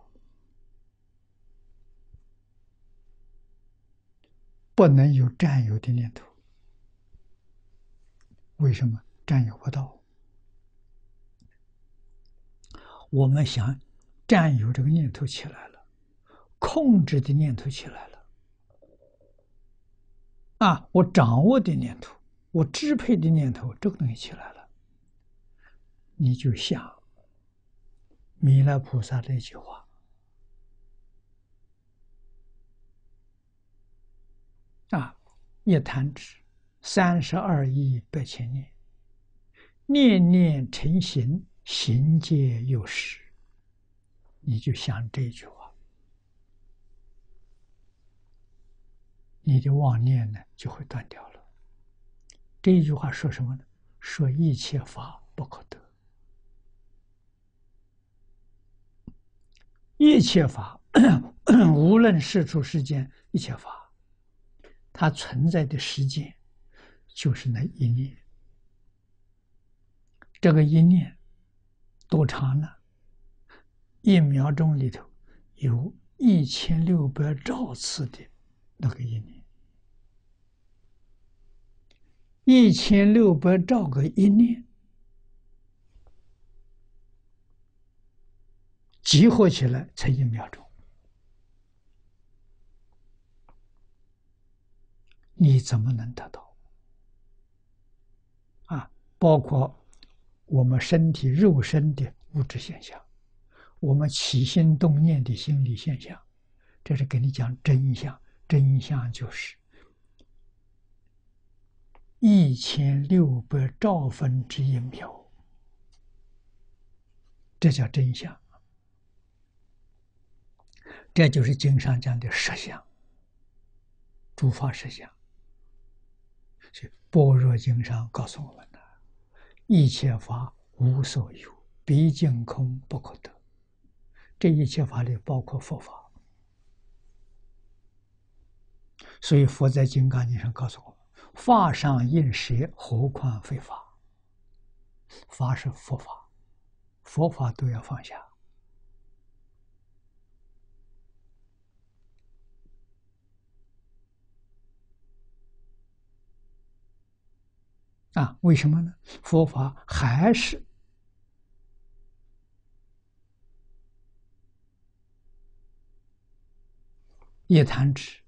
不能有占有的念头。为什么？占有不到，我们想占有这个念头起来了，控制的念头起来了，啊，我掌握的念头，我支配的念头，这个东西起来了，你就想弥勒菩萨这句话啊，一弹指三十二亿八千年。念念成形，行皆有时。你就想这句话，你的妄念呢就会断掉了。这一句话说什么呢？说一切法不可得，一切法，(clears throat) 无论世出世间一切法，它存在的时间就是那一念。这个一念多长呢？一秒钟里头有一千六百兆次的那个一念，一千六百兆个一念集合起来才一秒钟，你怎么能得到？啊，包括。我们身体肉身的物质现象，我们起心动念的心理现象，这是给你讲真相。真相就是一千六百兆分之一秒，这叫真相。这就是经上讲的实相，诸法实相。所以《般若经》上告诉我们的。一切法无所有，毕竟空不可得。这一切法里包括佛法，所以佛在《金刚经》上告诉我们：“法上应舍，何况非法？”法是佛法，佛法都要放下。啊，为什么呢？佛法还是一弹指，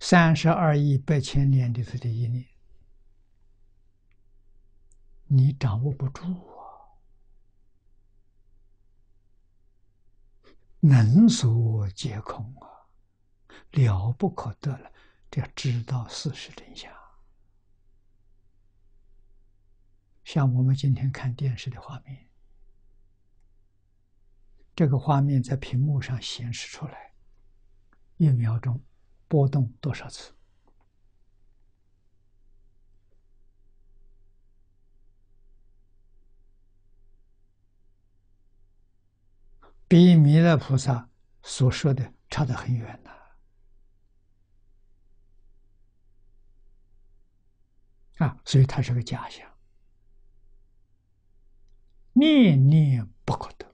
三十二亿八千年的这的一念，你掌握不住啊！能所皆空啊，了不可得了，这要知道事实真相。像我们今天看电视的画面，这个画面在屏幕上显示出来，一秒钟波动多少次？比弥勒菩萨所说的差得很远呐！啊，所以它是个假象。念念不可得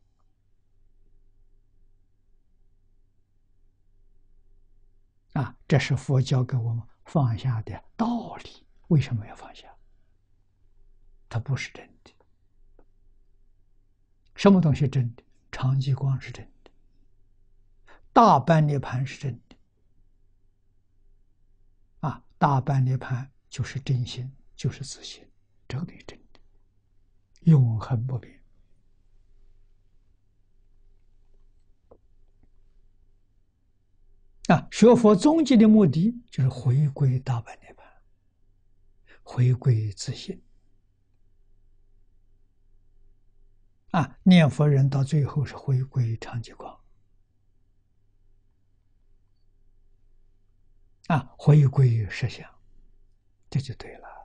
啊！这是佛教给我们放下的道理。为什么要放下？它不是真的。什么东西真的？长吉光是真的，大般涅盘是真的。啊，大般涅盘就是真心，就是自信，这个东西真的。永恒不变。啊，学佛终极的目的就是回归大本涅槃，回归自信。啊，念佛人到最后是回归常寂光，啊，回归实相，这就对了。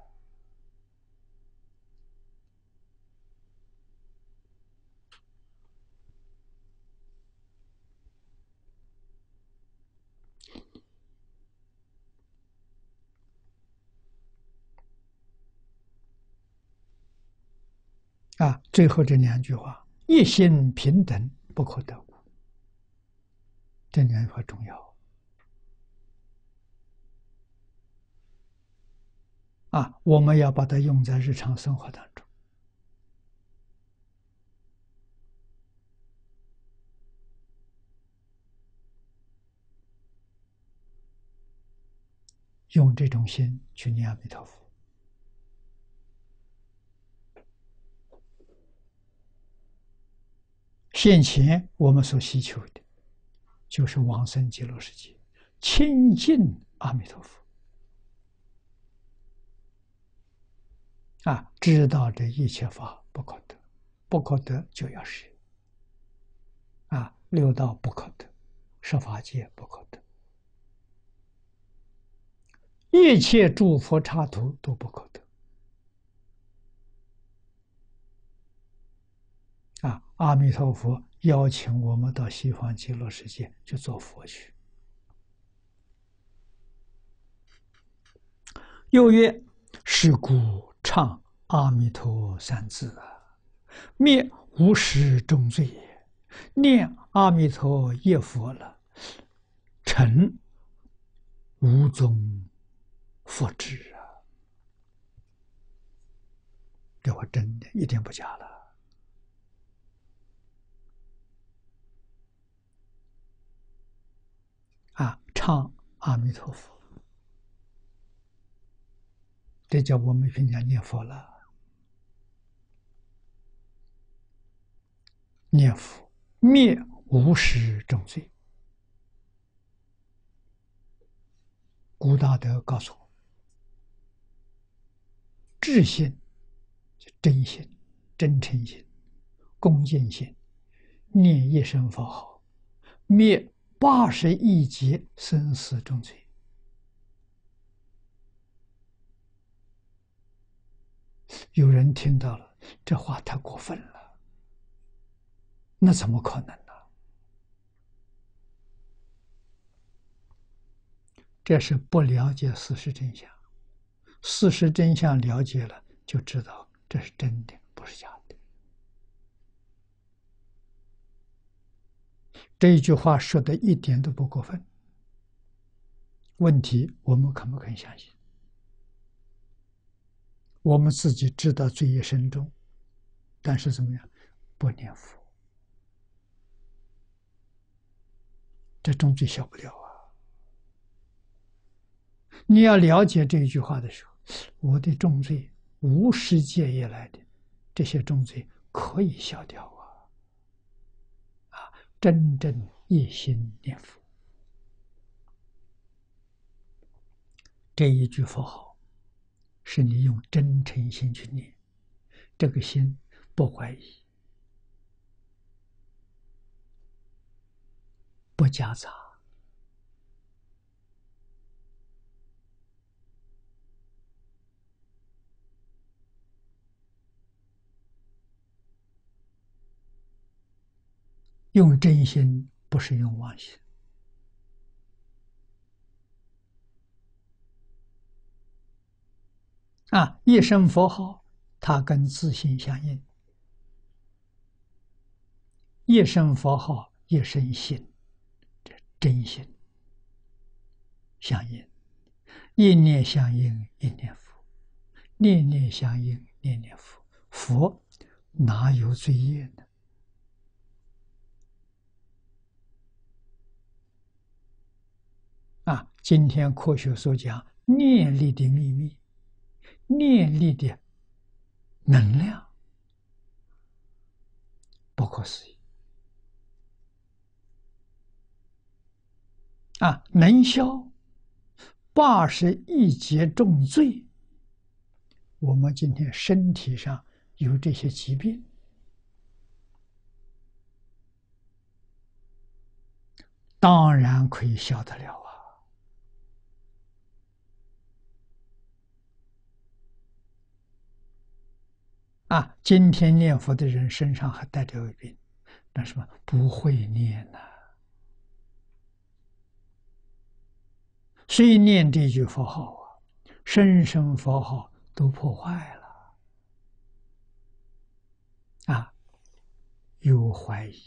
啊，最后这两句话：一心平等，不可得故。这两句话重要。啊，我们要把它用在日常生活当中，用这种心去念阿弥陀佛。现前我们所需求的，就是往生极乐世界，亲近阿弥陀佛。啊，知道这一切法不可得，不可得就要舍。啊，六道不可得，十法界不可得，一切诸佛刹土都不可得。啊！阿弥陀佛邀请我们到西方极乐世界去做佛去。又曰：“是故唱阿弥陀三字啊，灭无始重罪也。念阿弥陀一佛了，成无宗佛智啊！这话真的，一点不假了。”啊，唱阿弥陀佛，这叫我们平常念佛了。念佛灭无始重罪。古大德告诉我，智心、真心、真诚心、恭敬心，念一声佛号，灭。八十亿劫生死重罪，有人听到了这话太过分了，那怎么可能呢？这是不了解事实真相，事实真相了解了，就知道这是真的，不是假的。这一句话说的一点都不过分。问题我们肯不肯相信？我们自己知道罪业深重，但是怎么样？不念佛，这重罪消不了啊！你要了解这一句话的时候，我的重罪无始界以来的这些重罪可以消掉。真正一心念佛，这一句佛号，是你用真诚心去念，这个心不怀疑，不夹杂。用真心，不是用妄心。啊，一声佛号，它跟自信相应；一声佛号，一声心，这真心相应；一念相应，一念佛；念念相应，念念佛。佛哪有罪业呢？啊，今天科学所讲念力的秘密，念力的能量不可思议啊！能消八十亿劫重罪。我们今天身体上有这些疾病，当然可以消得了！啊，今天念佛的人身上还带着胃病，那什么不会念呐？虽念这句佛号啊，声声佛号都破坏了啊，有怀疑，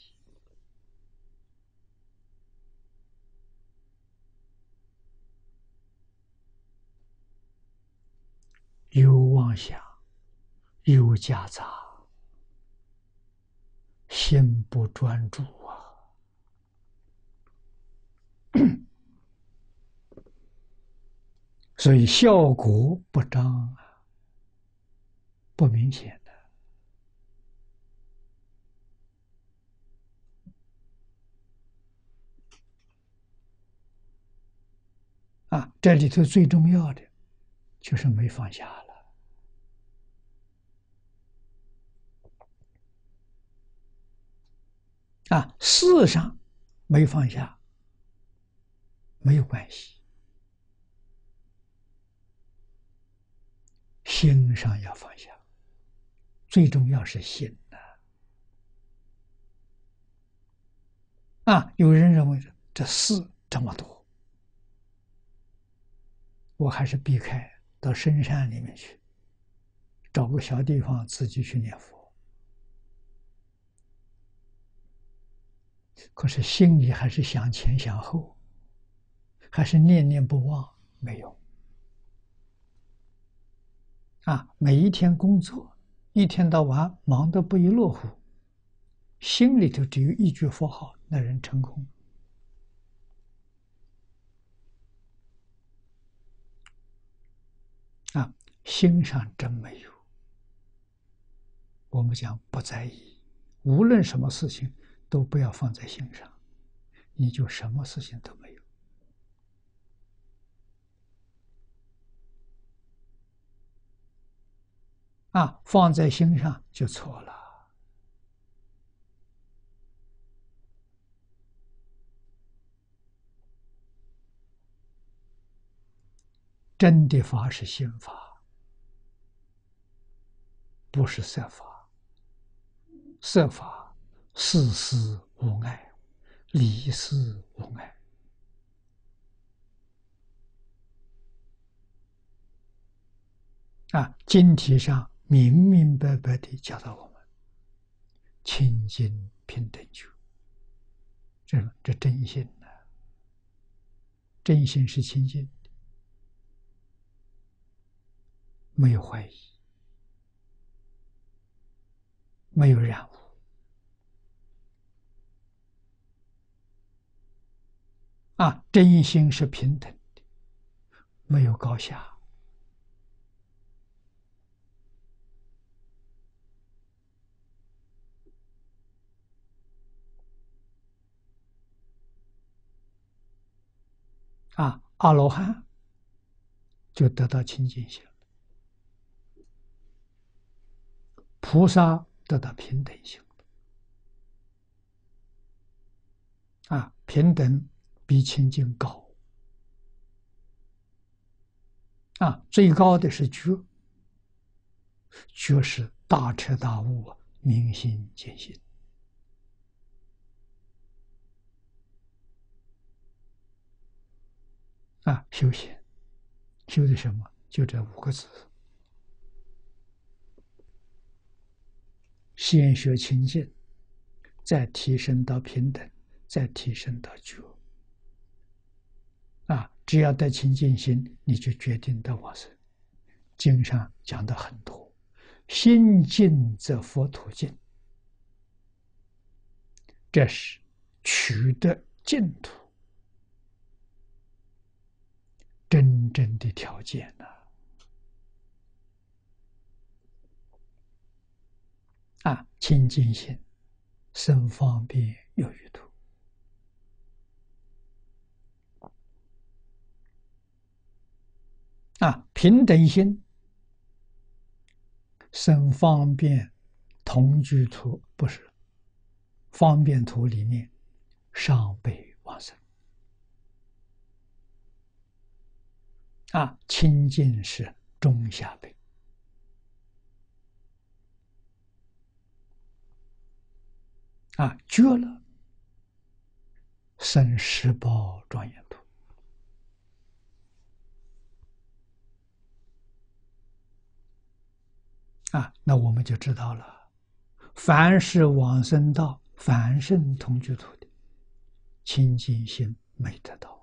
有妄想。有夹杂，心不专注啊，(clears throat) 所以效果不彰啊，不明显的。啊，这里头最重要的就是没放下了。啊，事上没放下，没有关系；心上要放下，最重要是心呐。啊，有人认为这事这么多，我还是避开到深山里面去，找个小地方自己去念佛。可是心里还是想前想后，还是念念不忘，没有。啊，每一天工作，一天到晚忙得不亦乐乎，心里头只有一句佛号，那人成功。啊，心上真没有。我们讲不在意，无论什么事情。都不要放在心上，你就什么事情都没有啊！放在心上就错了。真的法是心法，不是色法，色法。事事无碍，理事无碍啊！经题上明明白白的教导我们：清净平等觉。这这真心呢？真心是清净的，没有怀疑，没有染污。啊，真心是平等的，没有高下。啊，阿罗汉就得到清净心，菩萨得到平等心。啊，平等。比清净高啊！最高的是觉，觉是大彻大悟啊、明心见性啊！修行修的什么？就这五个字：先学清净，再提升到平等，再提升到觉。只要得清净心，你就决定得往生。经上讲的很多，心净则佛土净，这是取得净土真正的条件呐。啊，清净心生方便有余土。啊平等心生方便同居图不是方便图里面上辈往生啊清净是中下辈啊绝了生十包状元啊，那我们就知道了，凡是往生道凡圣同居土的清净心没得到。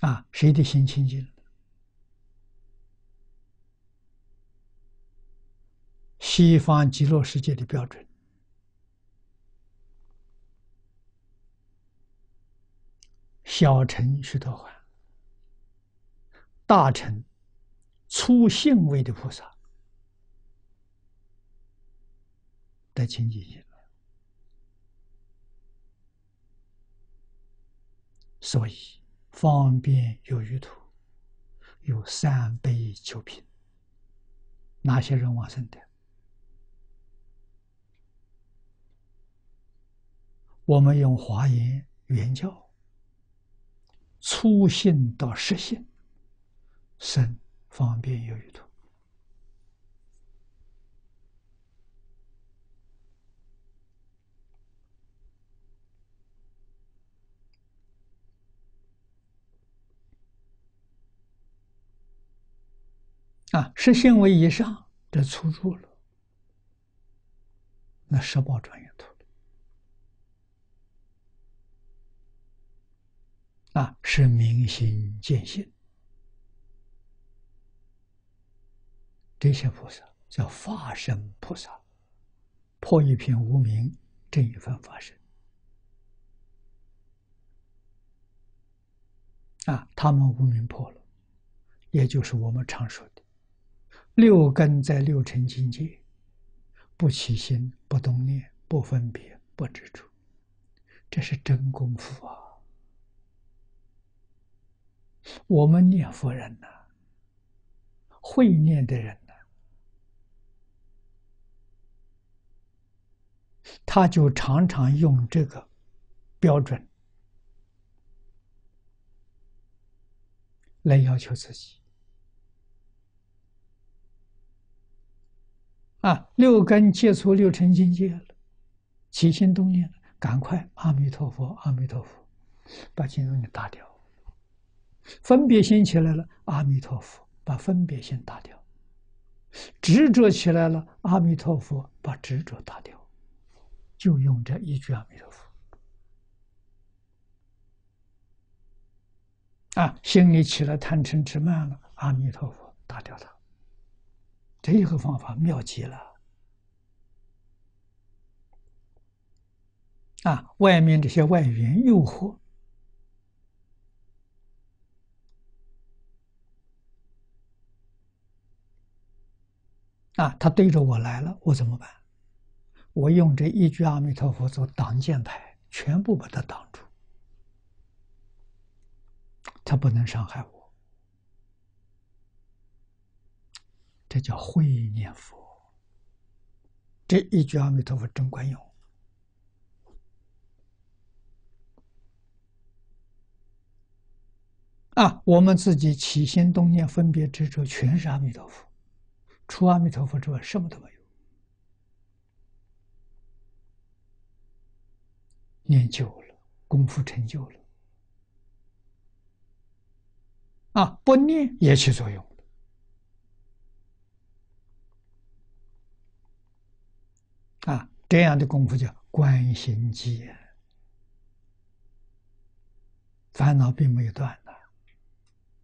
啊，谁的心清净了？西方极乐世界的标准，小乘须陀洹，大乘粗性位的菩萨得清净心，所以。方便有余土，有三杯九品。哪些人往生的？我们用华严原教，粗信到实信，生方便有余土。啊，实性为以上，这出入了，那十宝庄严图啊，是明心见性，这些菩萨叫法身菩萨，破一片无名，正一份法身。啊，他们无名破了，也就是我们常说的。六根在六尘境界，不起心，不动念，不分别，不执着，这是真功夫啊！我们念佛人呢，会念的人呢，他就常常用这个标准来要求自己。啊，六根接触六尘境界了，起心动念，赶快阿弥陀佛，阿弥陀佛，把经文给打掉。分别心起来了，阿弥陀佛，把分别心打掉。执着起来了，阿弥陀佛，把执着打掉。就用这一句阿弥陀佛。啊，心里起了贪嗔痴慢了，阿弥陀佛，打掉它。这个方法妙极了啊！外面这些外缘诱惑啊，他对着我来了，我怎么办？我用这一句阿弥陀佛做挡箭牌，全部把它挡住，他不能伤害我。这叫会念佛，这一句阿弥陀佛真管用啊！我们自己起心动念、分别执着，全是阿弥陀佛，除阿弥陀佛之外，什么都没有。念久了，功夫成就了啊！不念也起作用。啊，这样的功夫叫观心机，烦恼并没有断了，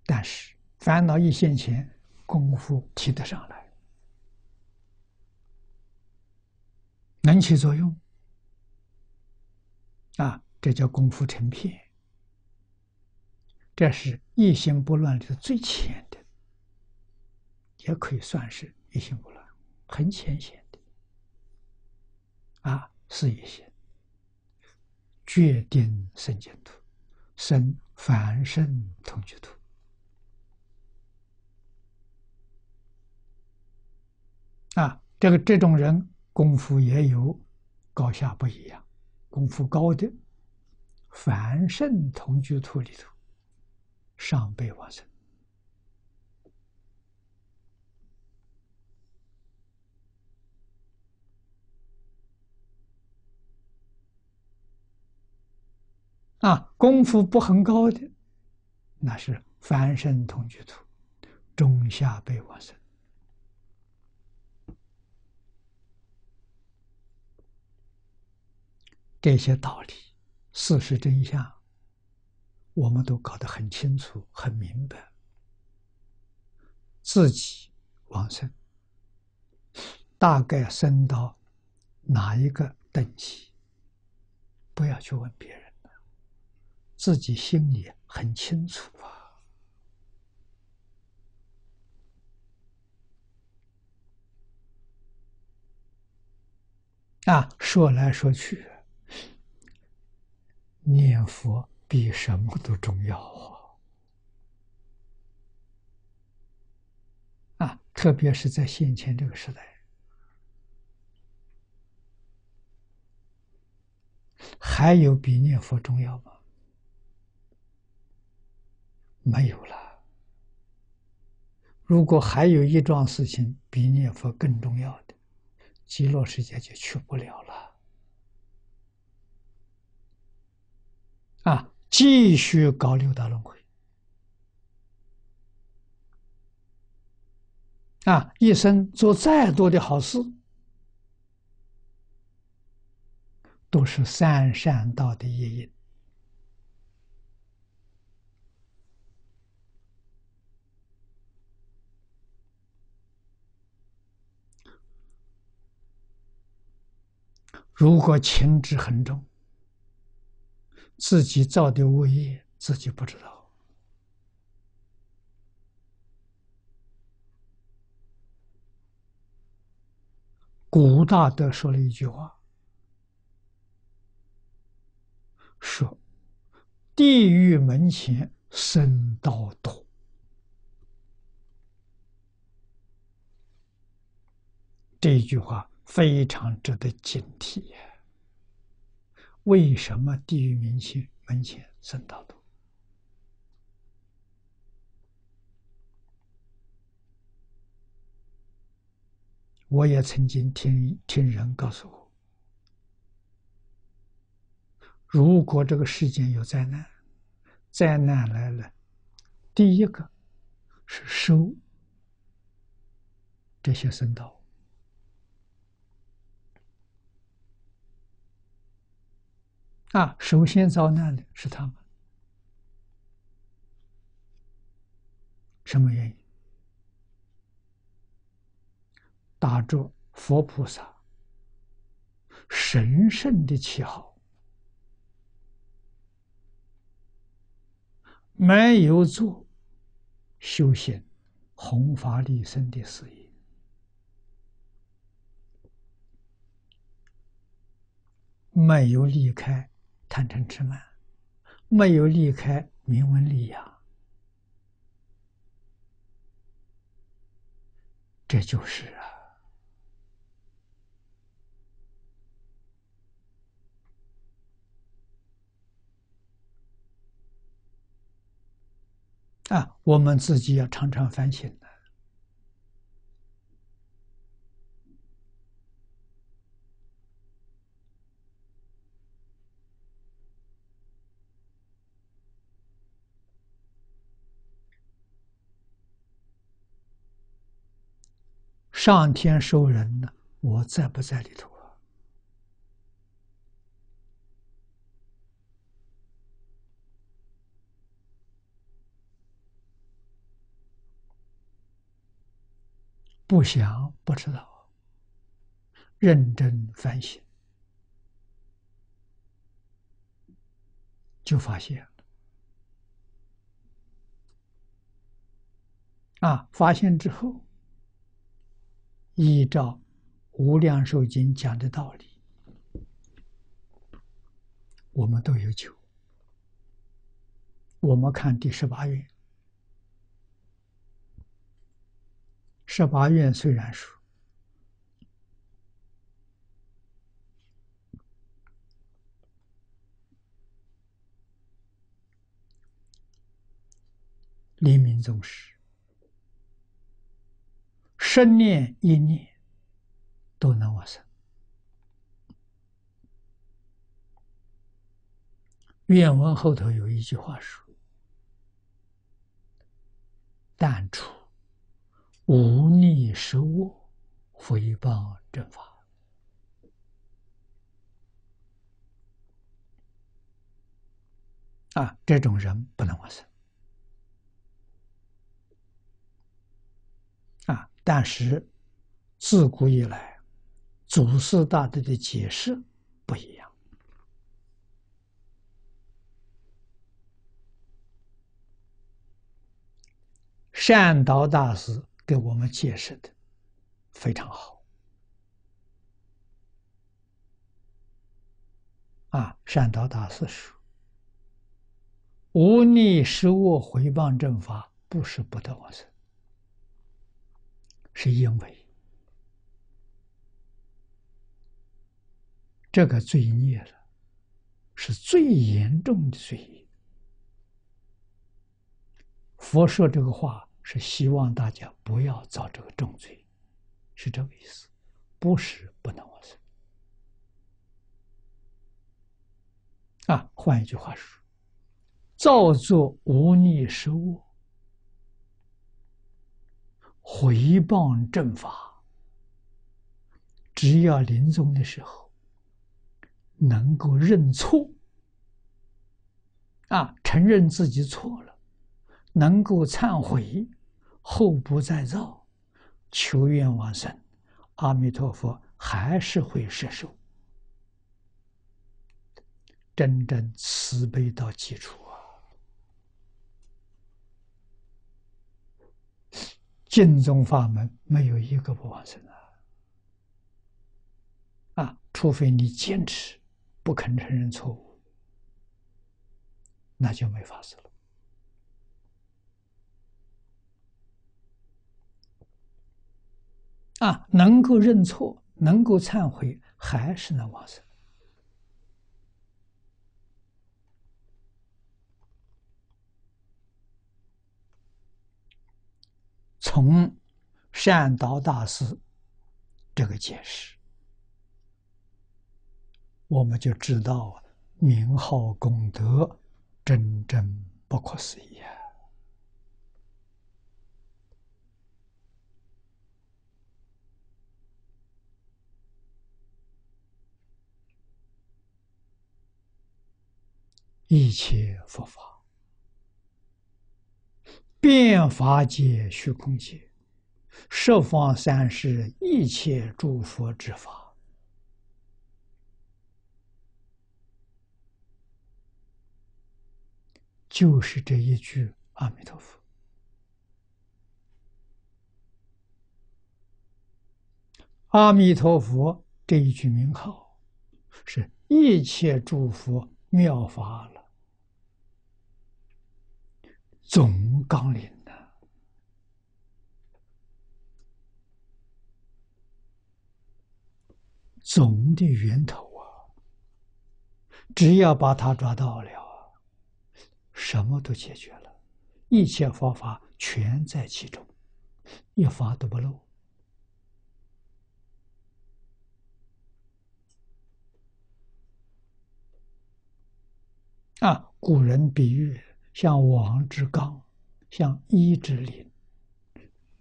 但是烦恼一现前，功夫提得上来，能起作用。啊，这叫功夫成片，这是一心不乱里的最浅的，也可以算是一心不乱，很浅显的。啊，是一些决定生净土，生凡圣同居土。啊，这个这种人功夫也有，高下不一样，功夫高的，凡圣同居土里头上辈往生。啊，功夫不很高的，那是凡圣同居土，中下辈往生。这些道理、事实真相，我们都搞得很清楚、很明白。自己往生，大概升到哪一个等级？不要去问别人了，自己心里很清楚啊。啊，说来说去。念佛比什么都重要啊！啊，特别是在现前这个时代，还有比念佛重要吗？没有了。如果还有一桩事情比念佛更重要的，极乐世界就去不了了。啊！继续搞六道轮回。啊！一生做再多的好事，都是三善道的业因。如果情执很重，自己造的恶业，自己不知道。古大德说了一句话，说：“地狱门前僧道多。”这句话非常值得警惕呀。为什么地狱门前门前僧道多？我也曾经听听人告诉我，如果这个世间有灾难，灾难来了，第一个是收这些僧道。啊，首先遭难的是他们，什么原因？打着佛菩萨神圣的旗号，没有做修行、弘法利生的事业，没有离开。贪嗔痴慢，没有离开名闻利养，这就是啊！啊，我们自己要常常反省的。上天收人呢？我在不在里头啊？不想不知道，认真反省，就发现了啊！发现之后。依照《无量寿经》讲的道理，我们都有求。我们看第十八愿，十八愿虽然说黎明宗师。十念一念都能往生，愿文后头有一句话说：“但处无逆失恶，回谤正法。”啊，这种人不能往生。啊，但是自古以来，祖师大德的解释不一样。善导大师给我们解释的非常好。啊，善导大师说。无逆失恶回谤正法，不是不得往生，是因为这个罪孽了，是最严重的罪孽。佛说这个话是希望大家不要造这个重罪，是这个意思，不是不能往生。啊，换一句话说。造作无逆失恶，回谤正法。只要临终的时候能够认错，啊，承认自己错了，能够忏悔，后不再造，求愿往生，阿弥陀佛还是会摄受，真正慈悲到基础。净宗法门没有一个不往生啊！啊，除非你坚持不肯承认错误，那就没法子了。啊，能够认错，能够忏悔，还是能往生。从善导大师这个解释，我们就知道名号功德真正不可思议啊！一切佛法。变法界、虚空界、十方三世一切诸佛之法，就是这一句阿弥陀佛。阿弥陀佛这一句名号，是一切诸佛妙法了。总纲领的，总的源头啊！只要把它抓到了，什么都解决了，一切方法全在其中，一法都不漏。啊，古人比喻。像王之纲，像一之灵，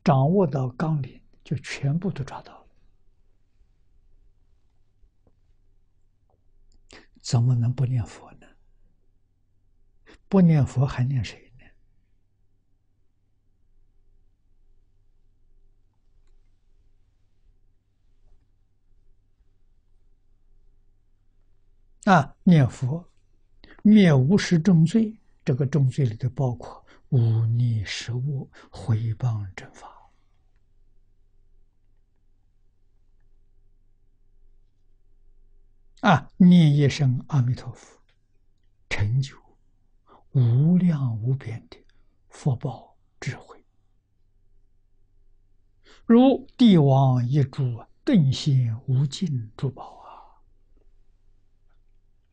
掌握到纲领，就全部都抓到了。怎么能不念佛呢？不念佛还念谁呢？啊，念佛灭无始重罪。这个重罪里头包括忤逆食物、毁谤正法啊！念一声阿弥陀佛，成就无量无边的福报智慧，如帝王一珠，更显无尽珠宝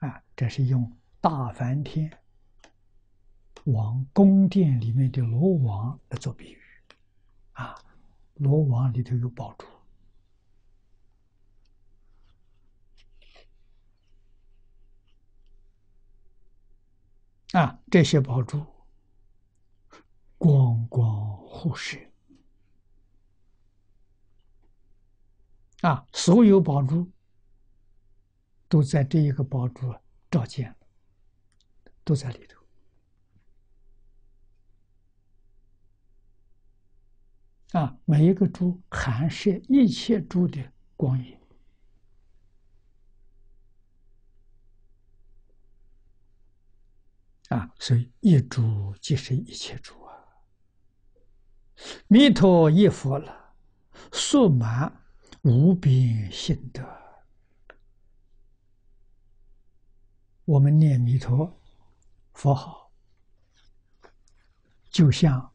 啊！啊，这是用大梵天。往宫殿里面的罗网来做比喻，啊，罗网里头有宝珠，啊，这些宝珠光光互射，啊，所有宝珠都在这一个宝珠照见了，都在里头。啊，每一个珠含摄一切珠的光影。啊，所以一珠即是一切珠啊！弥陀一佛了，速满无边心得。我们念弥陀佛号，就像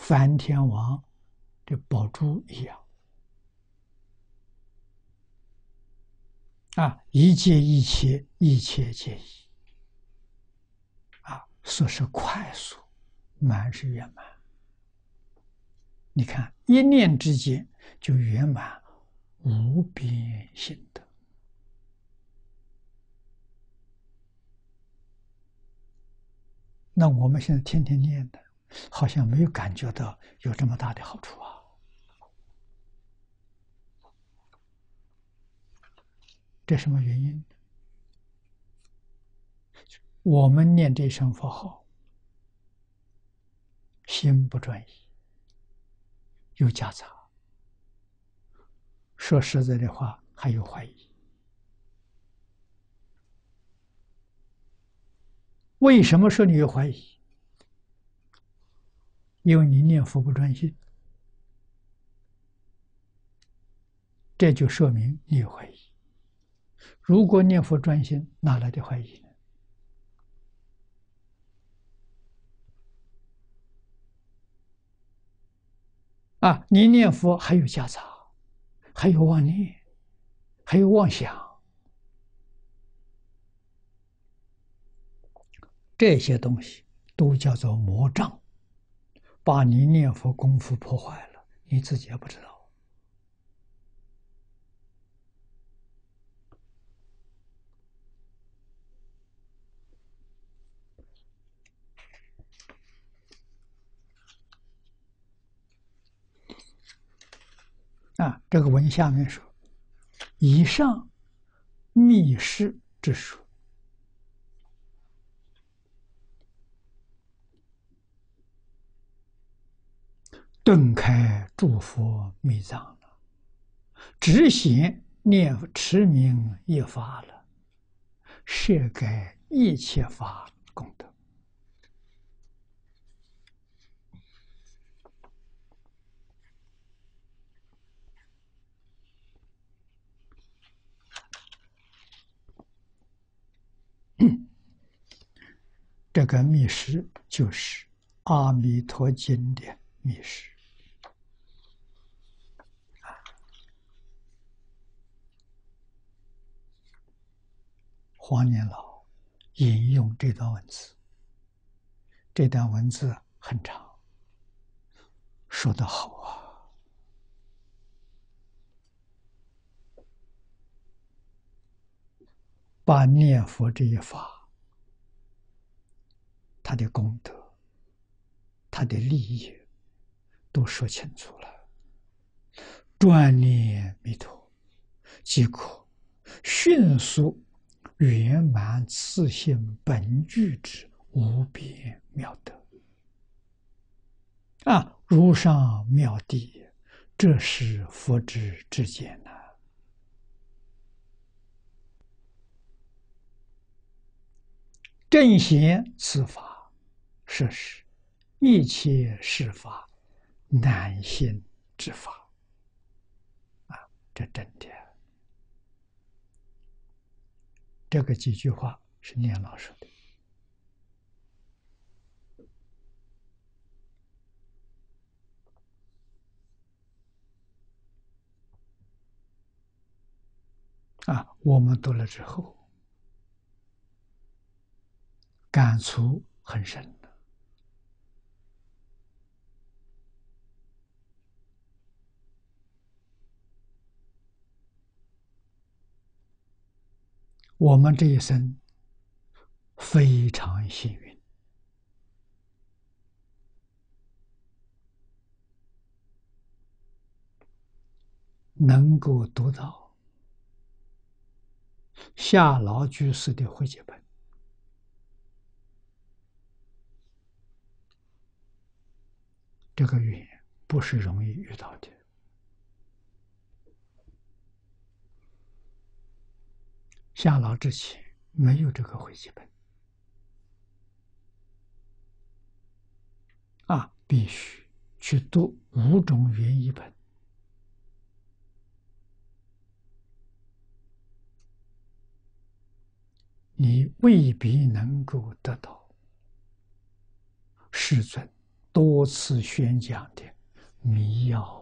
梵天王的宝珠一样。啊，一切一切，一切皆一。啊，说是快速，满是圆满。你看，一念之间就圆满无边心得。那我们现在天天念的，好像没有感觉到有这么大的好处啊。这什么原因？我们念这声佛号，心不专一，有夹杂。说实在的话，还有怀疑。为什么说你有怀疑？因为你念佛不专心，这就说明你有怀疑。如果念佛专心，哪来的怀疑呢？啊，你念佛还有夹杂，还有妄念，还有妄想，这些东西都叫做魔障，把你念佛功夫破坏了，你自己也不知道。啊，这个文下面说：“以上密室之说，顿开诸佛密藏了，只显念持名一法了，摄盖一切法功德。”这个密室就是《阿弥陀经》的密室黄年老引用这段文字，这段文字很长，说的好啊，把念佛这一法。他的功德，他的利益，都说清楚了。专念弥陀，即可迅速圆满自性本具之无边妙德。啊，如上妙地，这是佛之之见呐。正显此法。设是一切事法难行之法啊！这真的，这个几句话是念老说的啊！我们读了之后，感触很深。我们这一生非常幸运，能够读到夏老居士的汇集本。这个缘不是容易遇到的。下老之前没有这个会集本，啊，必须去读五种原译本，你未必能够得到世尊多次宣讲的迷药。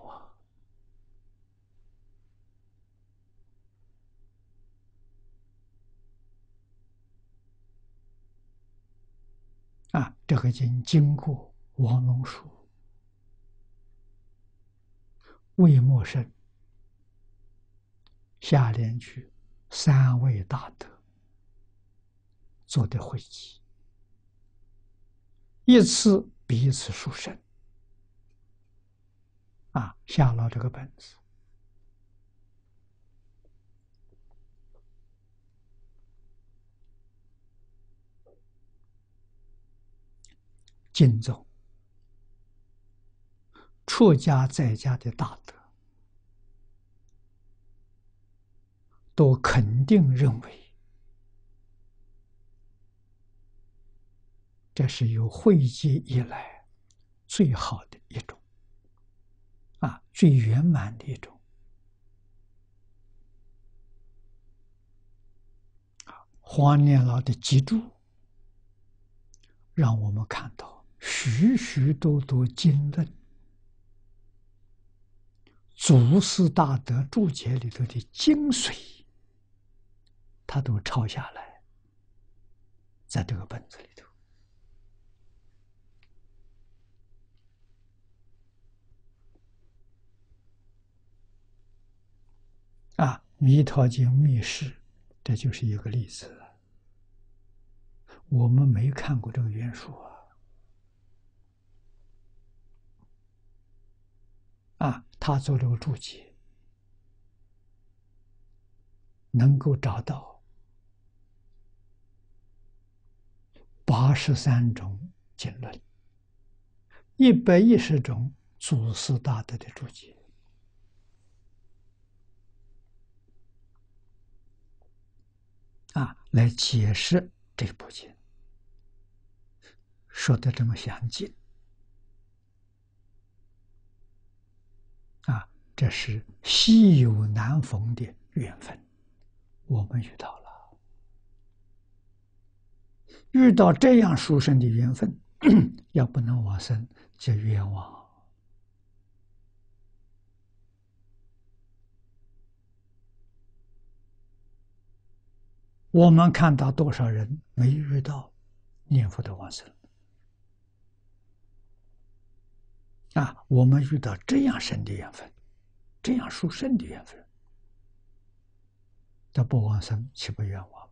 啊，这个经经过王龙书、魏默生、下联句三位大德做的汇集，一次比一次殊胜。啊，下了这个本子。敬重出家在家的大德，都肯定认为，这是有会集以来最好的一种，啊，最圆满的一种。黄念老的脊柱，让我们看到。许许多多经论、祖师大德注解里头的精髓，他都抄下来，在这个本子里头。啊，《弥陀经》密室，这就是一个例子。我们没看过这个原书啊。啊，他做了个注解，能够找到八十三种经论，一百一十种祖师大德的注解，啊，来解释这部经，说的这么详尽。这是稀有难逢的缘分，我们遇到了。遇到这样殊胜的缘分，(coughs) 要不能往生，就冤枉。我们看到多少人没遇到念佛的往生？啊，我们遇到这样深的缘分，这样殊胜的缘分，这不往生岂不冤枉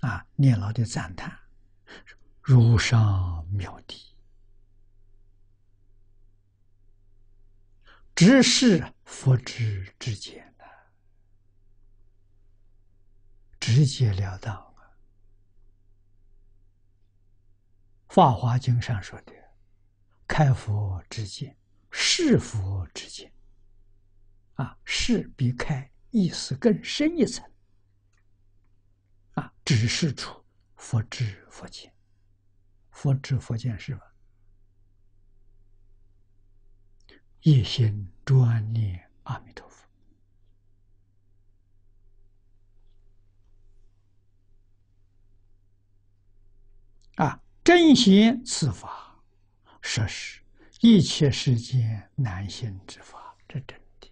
吗？啊，念老的赞叹，如上妙谛，只是佛之之见。直截了当啊，《法华经》上说的“开佛之见，是佛之见”，啊，是比开意思更深一层，啊，指示出佛知佛见，佛知佛见是吧？一心专念阿弥陀佛。啊，正行此法，实是一切世间难行之法，这真的。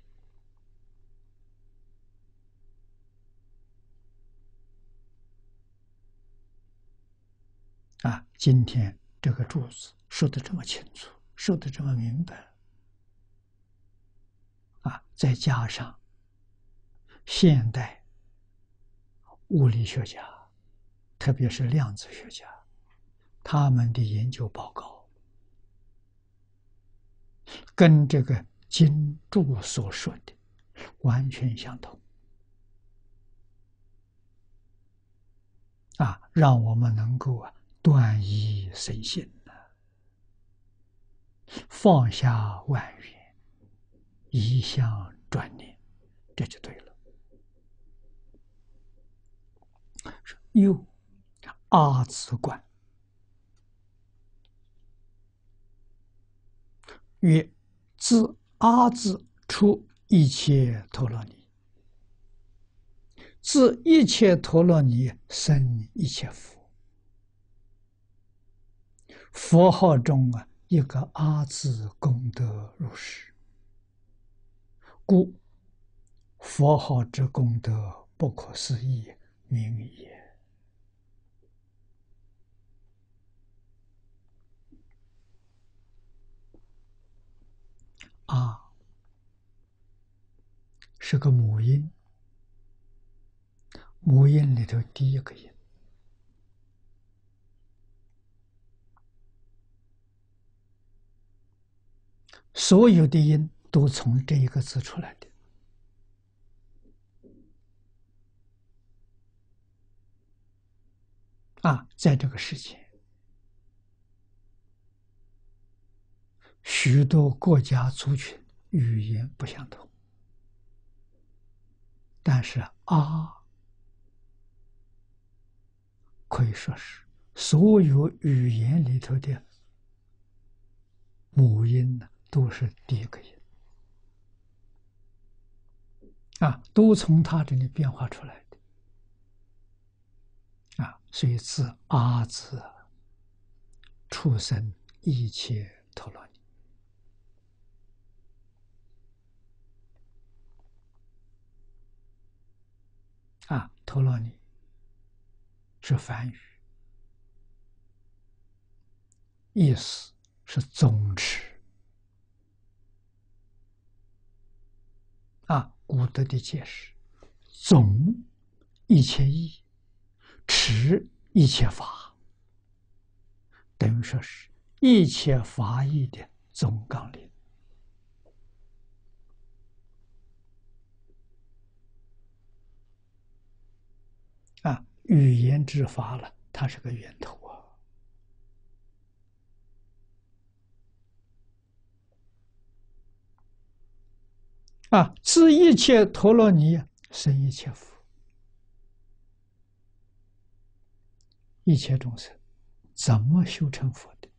啊，今天这个柱子说的这么清楚，说的这么明白，啊，再加上现代物理学家，特别是量子学家，他们的研究报告，跟这个经注所说的完全相同，啊，让我们能够啊。断疑生信放下万缘，一向转念，这就对了。又阿字观曰：自阿字出一切陀罗尼，自一切陀罗尼生一切佛。佛号中啊，一个阿字功德如是，故佛号之功德不可思议名也。啊，是个母音，母音里头第一个音。所有的音都从这一个字出来的啊，在这个世界，许多国家族群语言不相同，但是啊，可以说是所有语言里头的母音呢。都是第一个音。啊，都从他这里变化出来的。啊，所以自阿字出生一切陀罗尼啊，陀罗尼是梵语，意思是宗持。啊，古德的解释：总一切义，持一切法，等于说是一切法义的总纲领。啊，语言之法了，它是个源头啊。啊！自一切陀罗尼生一切福，一切众生怎么修成佛的？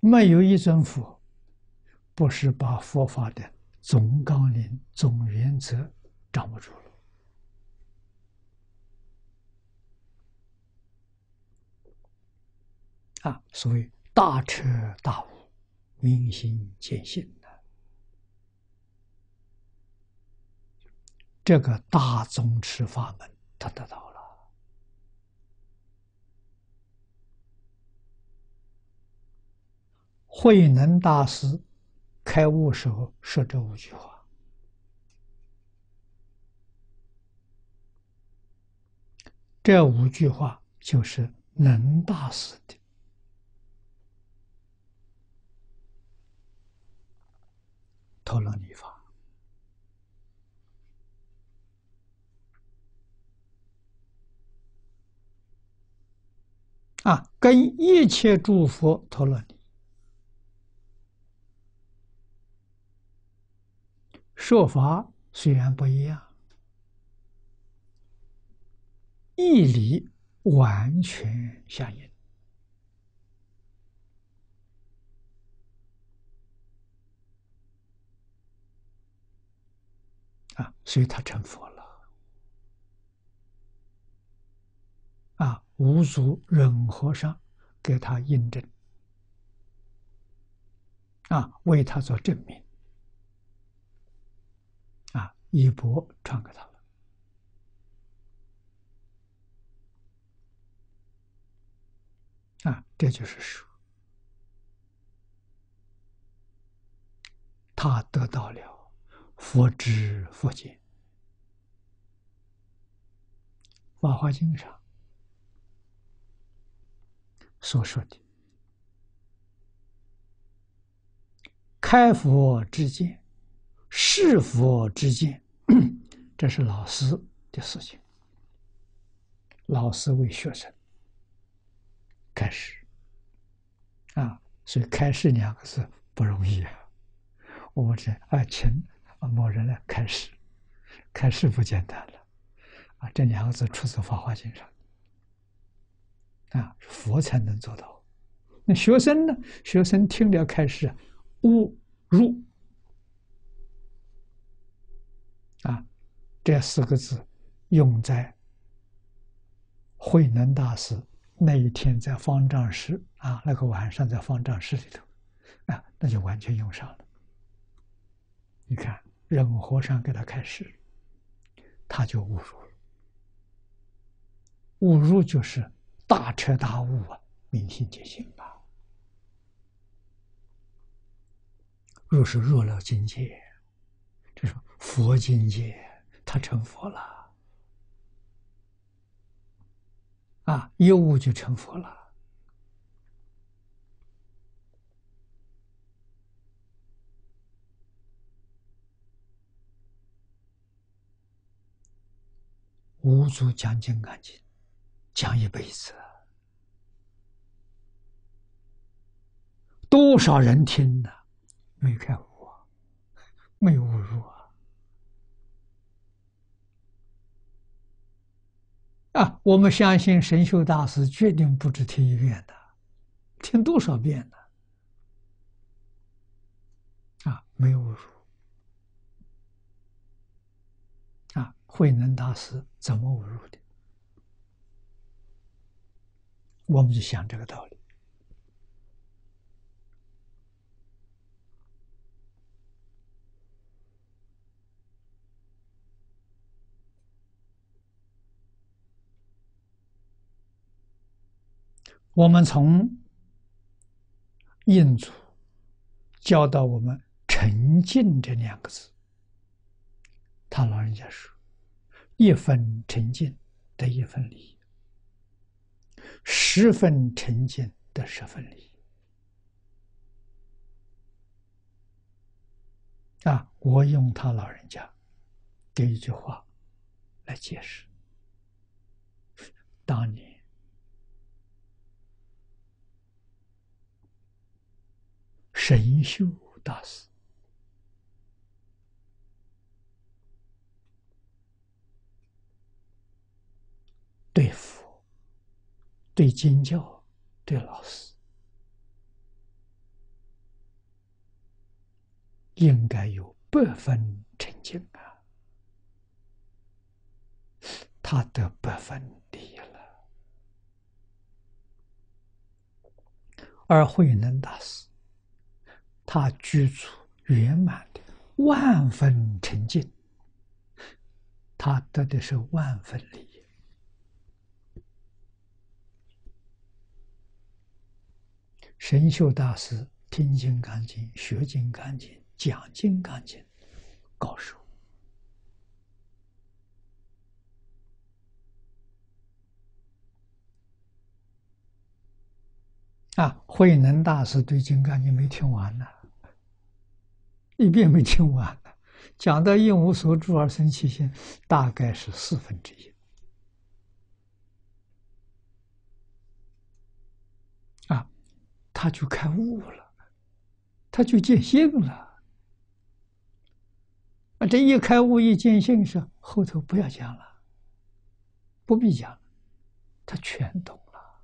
没有一尊佛不是把佛法的总纲领、总原则掌握住了。啊，所谓大彻大悟、明心见性的这个大宗持法门，他得到了。慧能大师开悟时候说这五句话，这五句话就是能大师的。陀罗尼法。啊，跟一切诸佛陀罗尼。说法虽然不一样，义理完全相应。啊，所以他成佛了，啊，无足忍和尚给他印证，啊，为他做证明，一钵传给他了。啊，这就是说，他得到了佛知佛见，《法华经》上所说的。开佛之见，是佛之见，(clears throat) 这是老师的事情。老师为学生开始啊，所以“开始”两个字不容易啊。我们这啊，请某人来开始，开始不简单了啊。这两个字出自《法华经》上啊，佛才能做到。那学生呢？学生听了开始，悟入啊，这四个字用在。慧能大师那一天在方丈室啊，那个晚上在方丈室里头，啊，那就完全用上了。你看，任和尚给他开示，他就悟入了。悟入就是大彻大悟啊，明心见性吧。若是入了境界，佛境界，他成佛了。啊，一悟就成佛了。五祖讲经干净，讲一辈子，多少人听呢？没开悟，没悟入啊。我们相信神秀大师决定不止听一遍的，听多少遍呢？啊，没有入。啊，慧能大师怎么侮辱的？我们就想这个道理。我们从印祖教到我们“沉静”这两个字，他老人家说：“一分沉静得一分利，十分沉静得十分利。”啊，我用他老人家的一句话来解释：当年。神秀大师对佛、对经教、对老师，应该有百分沉静啊！他得百分利益了，而慧能大师。他居住圆满的万分沉静，他得的是万分利益。神秀大师听经干净，学经干净，讲经干净，高手啊！慧能大师对金刚经没听完呢。一遍没听完，讲到“应无所住而生其心”，大概是四分之一。啊，他就开悟了，他就见性了。啊，这一开悟一见性是后头不要讲了，不必讲了，他全懂了，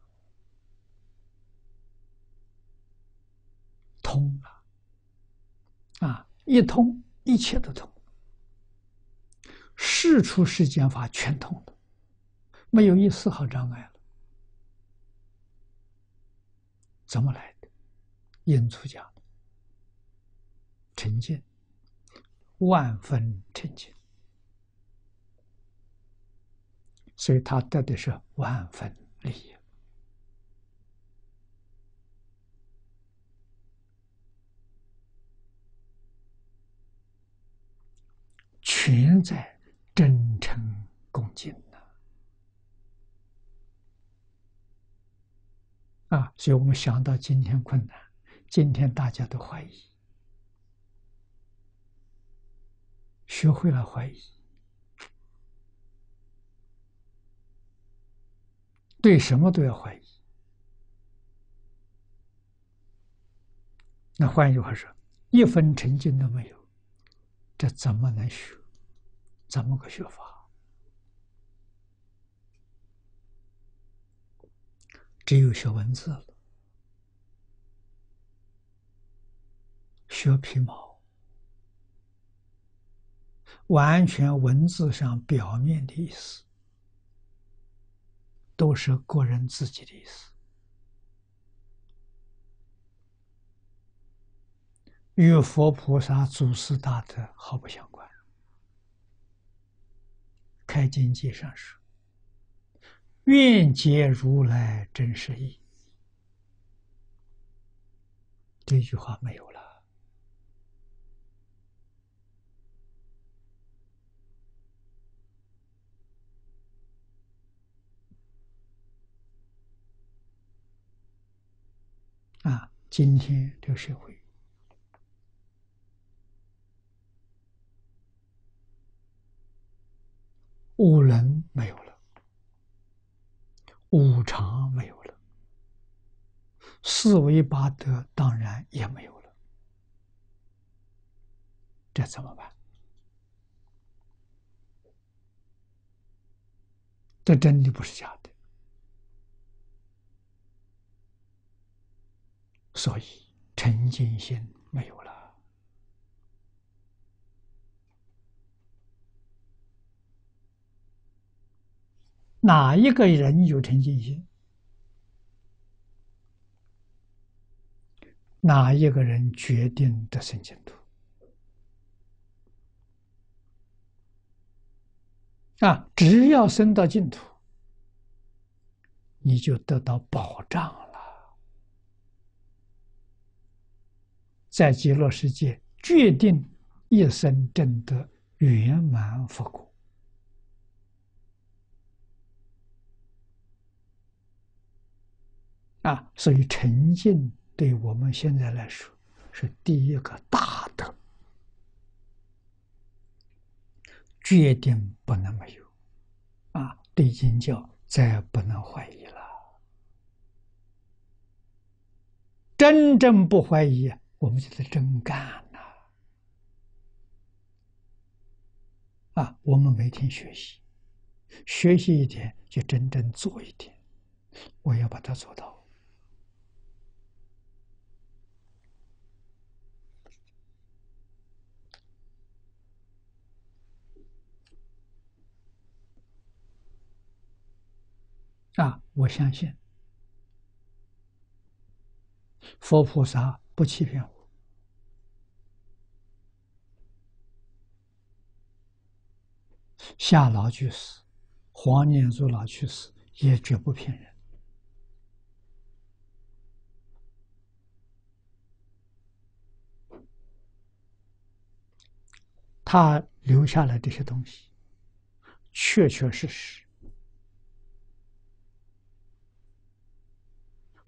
通了。一通一切都通，事出世间法全通的，没有一丝毫障碍了。怎么来的？印祖讲的，沉静，万分沉静，所以他得的是万分利益。全在真诚恭敬呐！啊，所以我们想到今天困难，今天大家都怀疑，学会了怀疑，对什么都要怀疑。那换一句话说，一分成见都没有，这怎么能学？怎么个学法？只有学文字，学皮毛，完全文字上表面的意思，都是个人自己的意思。与佛菩萨祖师大德毫不相关。开经济上说：“愿解如来真实意。”这句话没有了啊！今天这个社会。五伦没有了，五常没有了，四维八德当然也没有了，这怎么办？这真的不是假的，所以沉静心没有了。哪一个人有成信心？哪一个人决定得生净土？啊，只要升到净土，你就得到保障了，在极乐世界决定一生证得圆满佛果。啊，所以沉静对我们现在来说是第一个大德，决定不能没有。啊，对经教再不能怀疑了。真正不怀疑，我们就是真干呐！啊，我们每天学习，学习一点就真正做一点，我要把它做到。啊！我相信佛菩萨不欺骗我，夏老居士、黄念祖老居士也绝不骗人。他留下来这些东西，确确实实。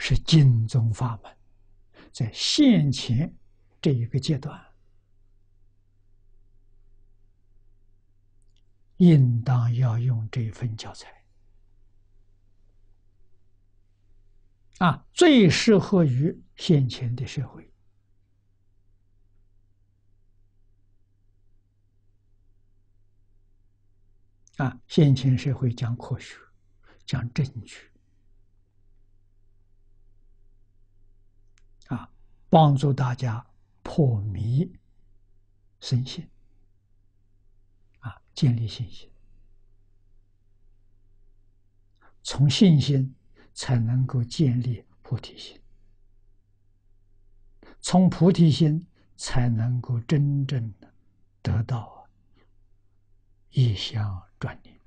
是经宗法门，在现前这一个阶段，应当要用这份教材啊，最适合于现前的社会啊，现前社会讲科学，讲证据。帮助大家破迷生信，啊，建立信心，从信心才能够建立菩提心，从菩提心才能够真正的得到一相转念，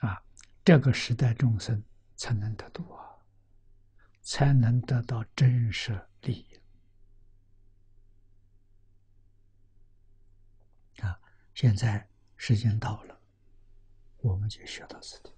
啊，这个时代众生才能得度啊。才能得到真实利益。啊现在时间到了我们就学到此地。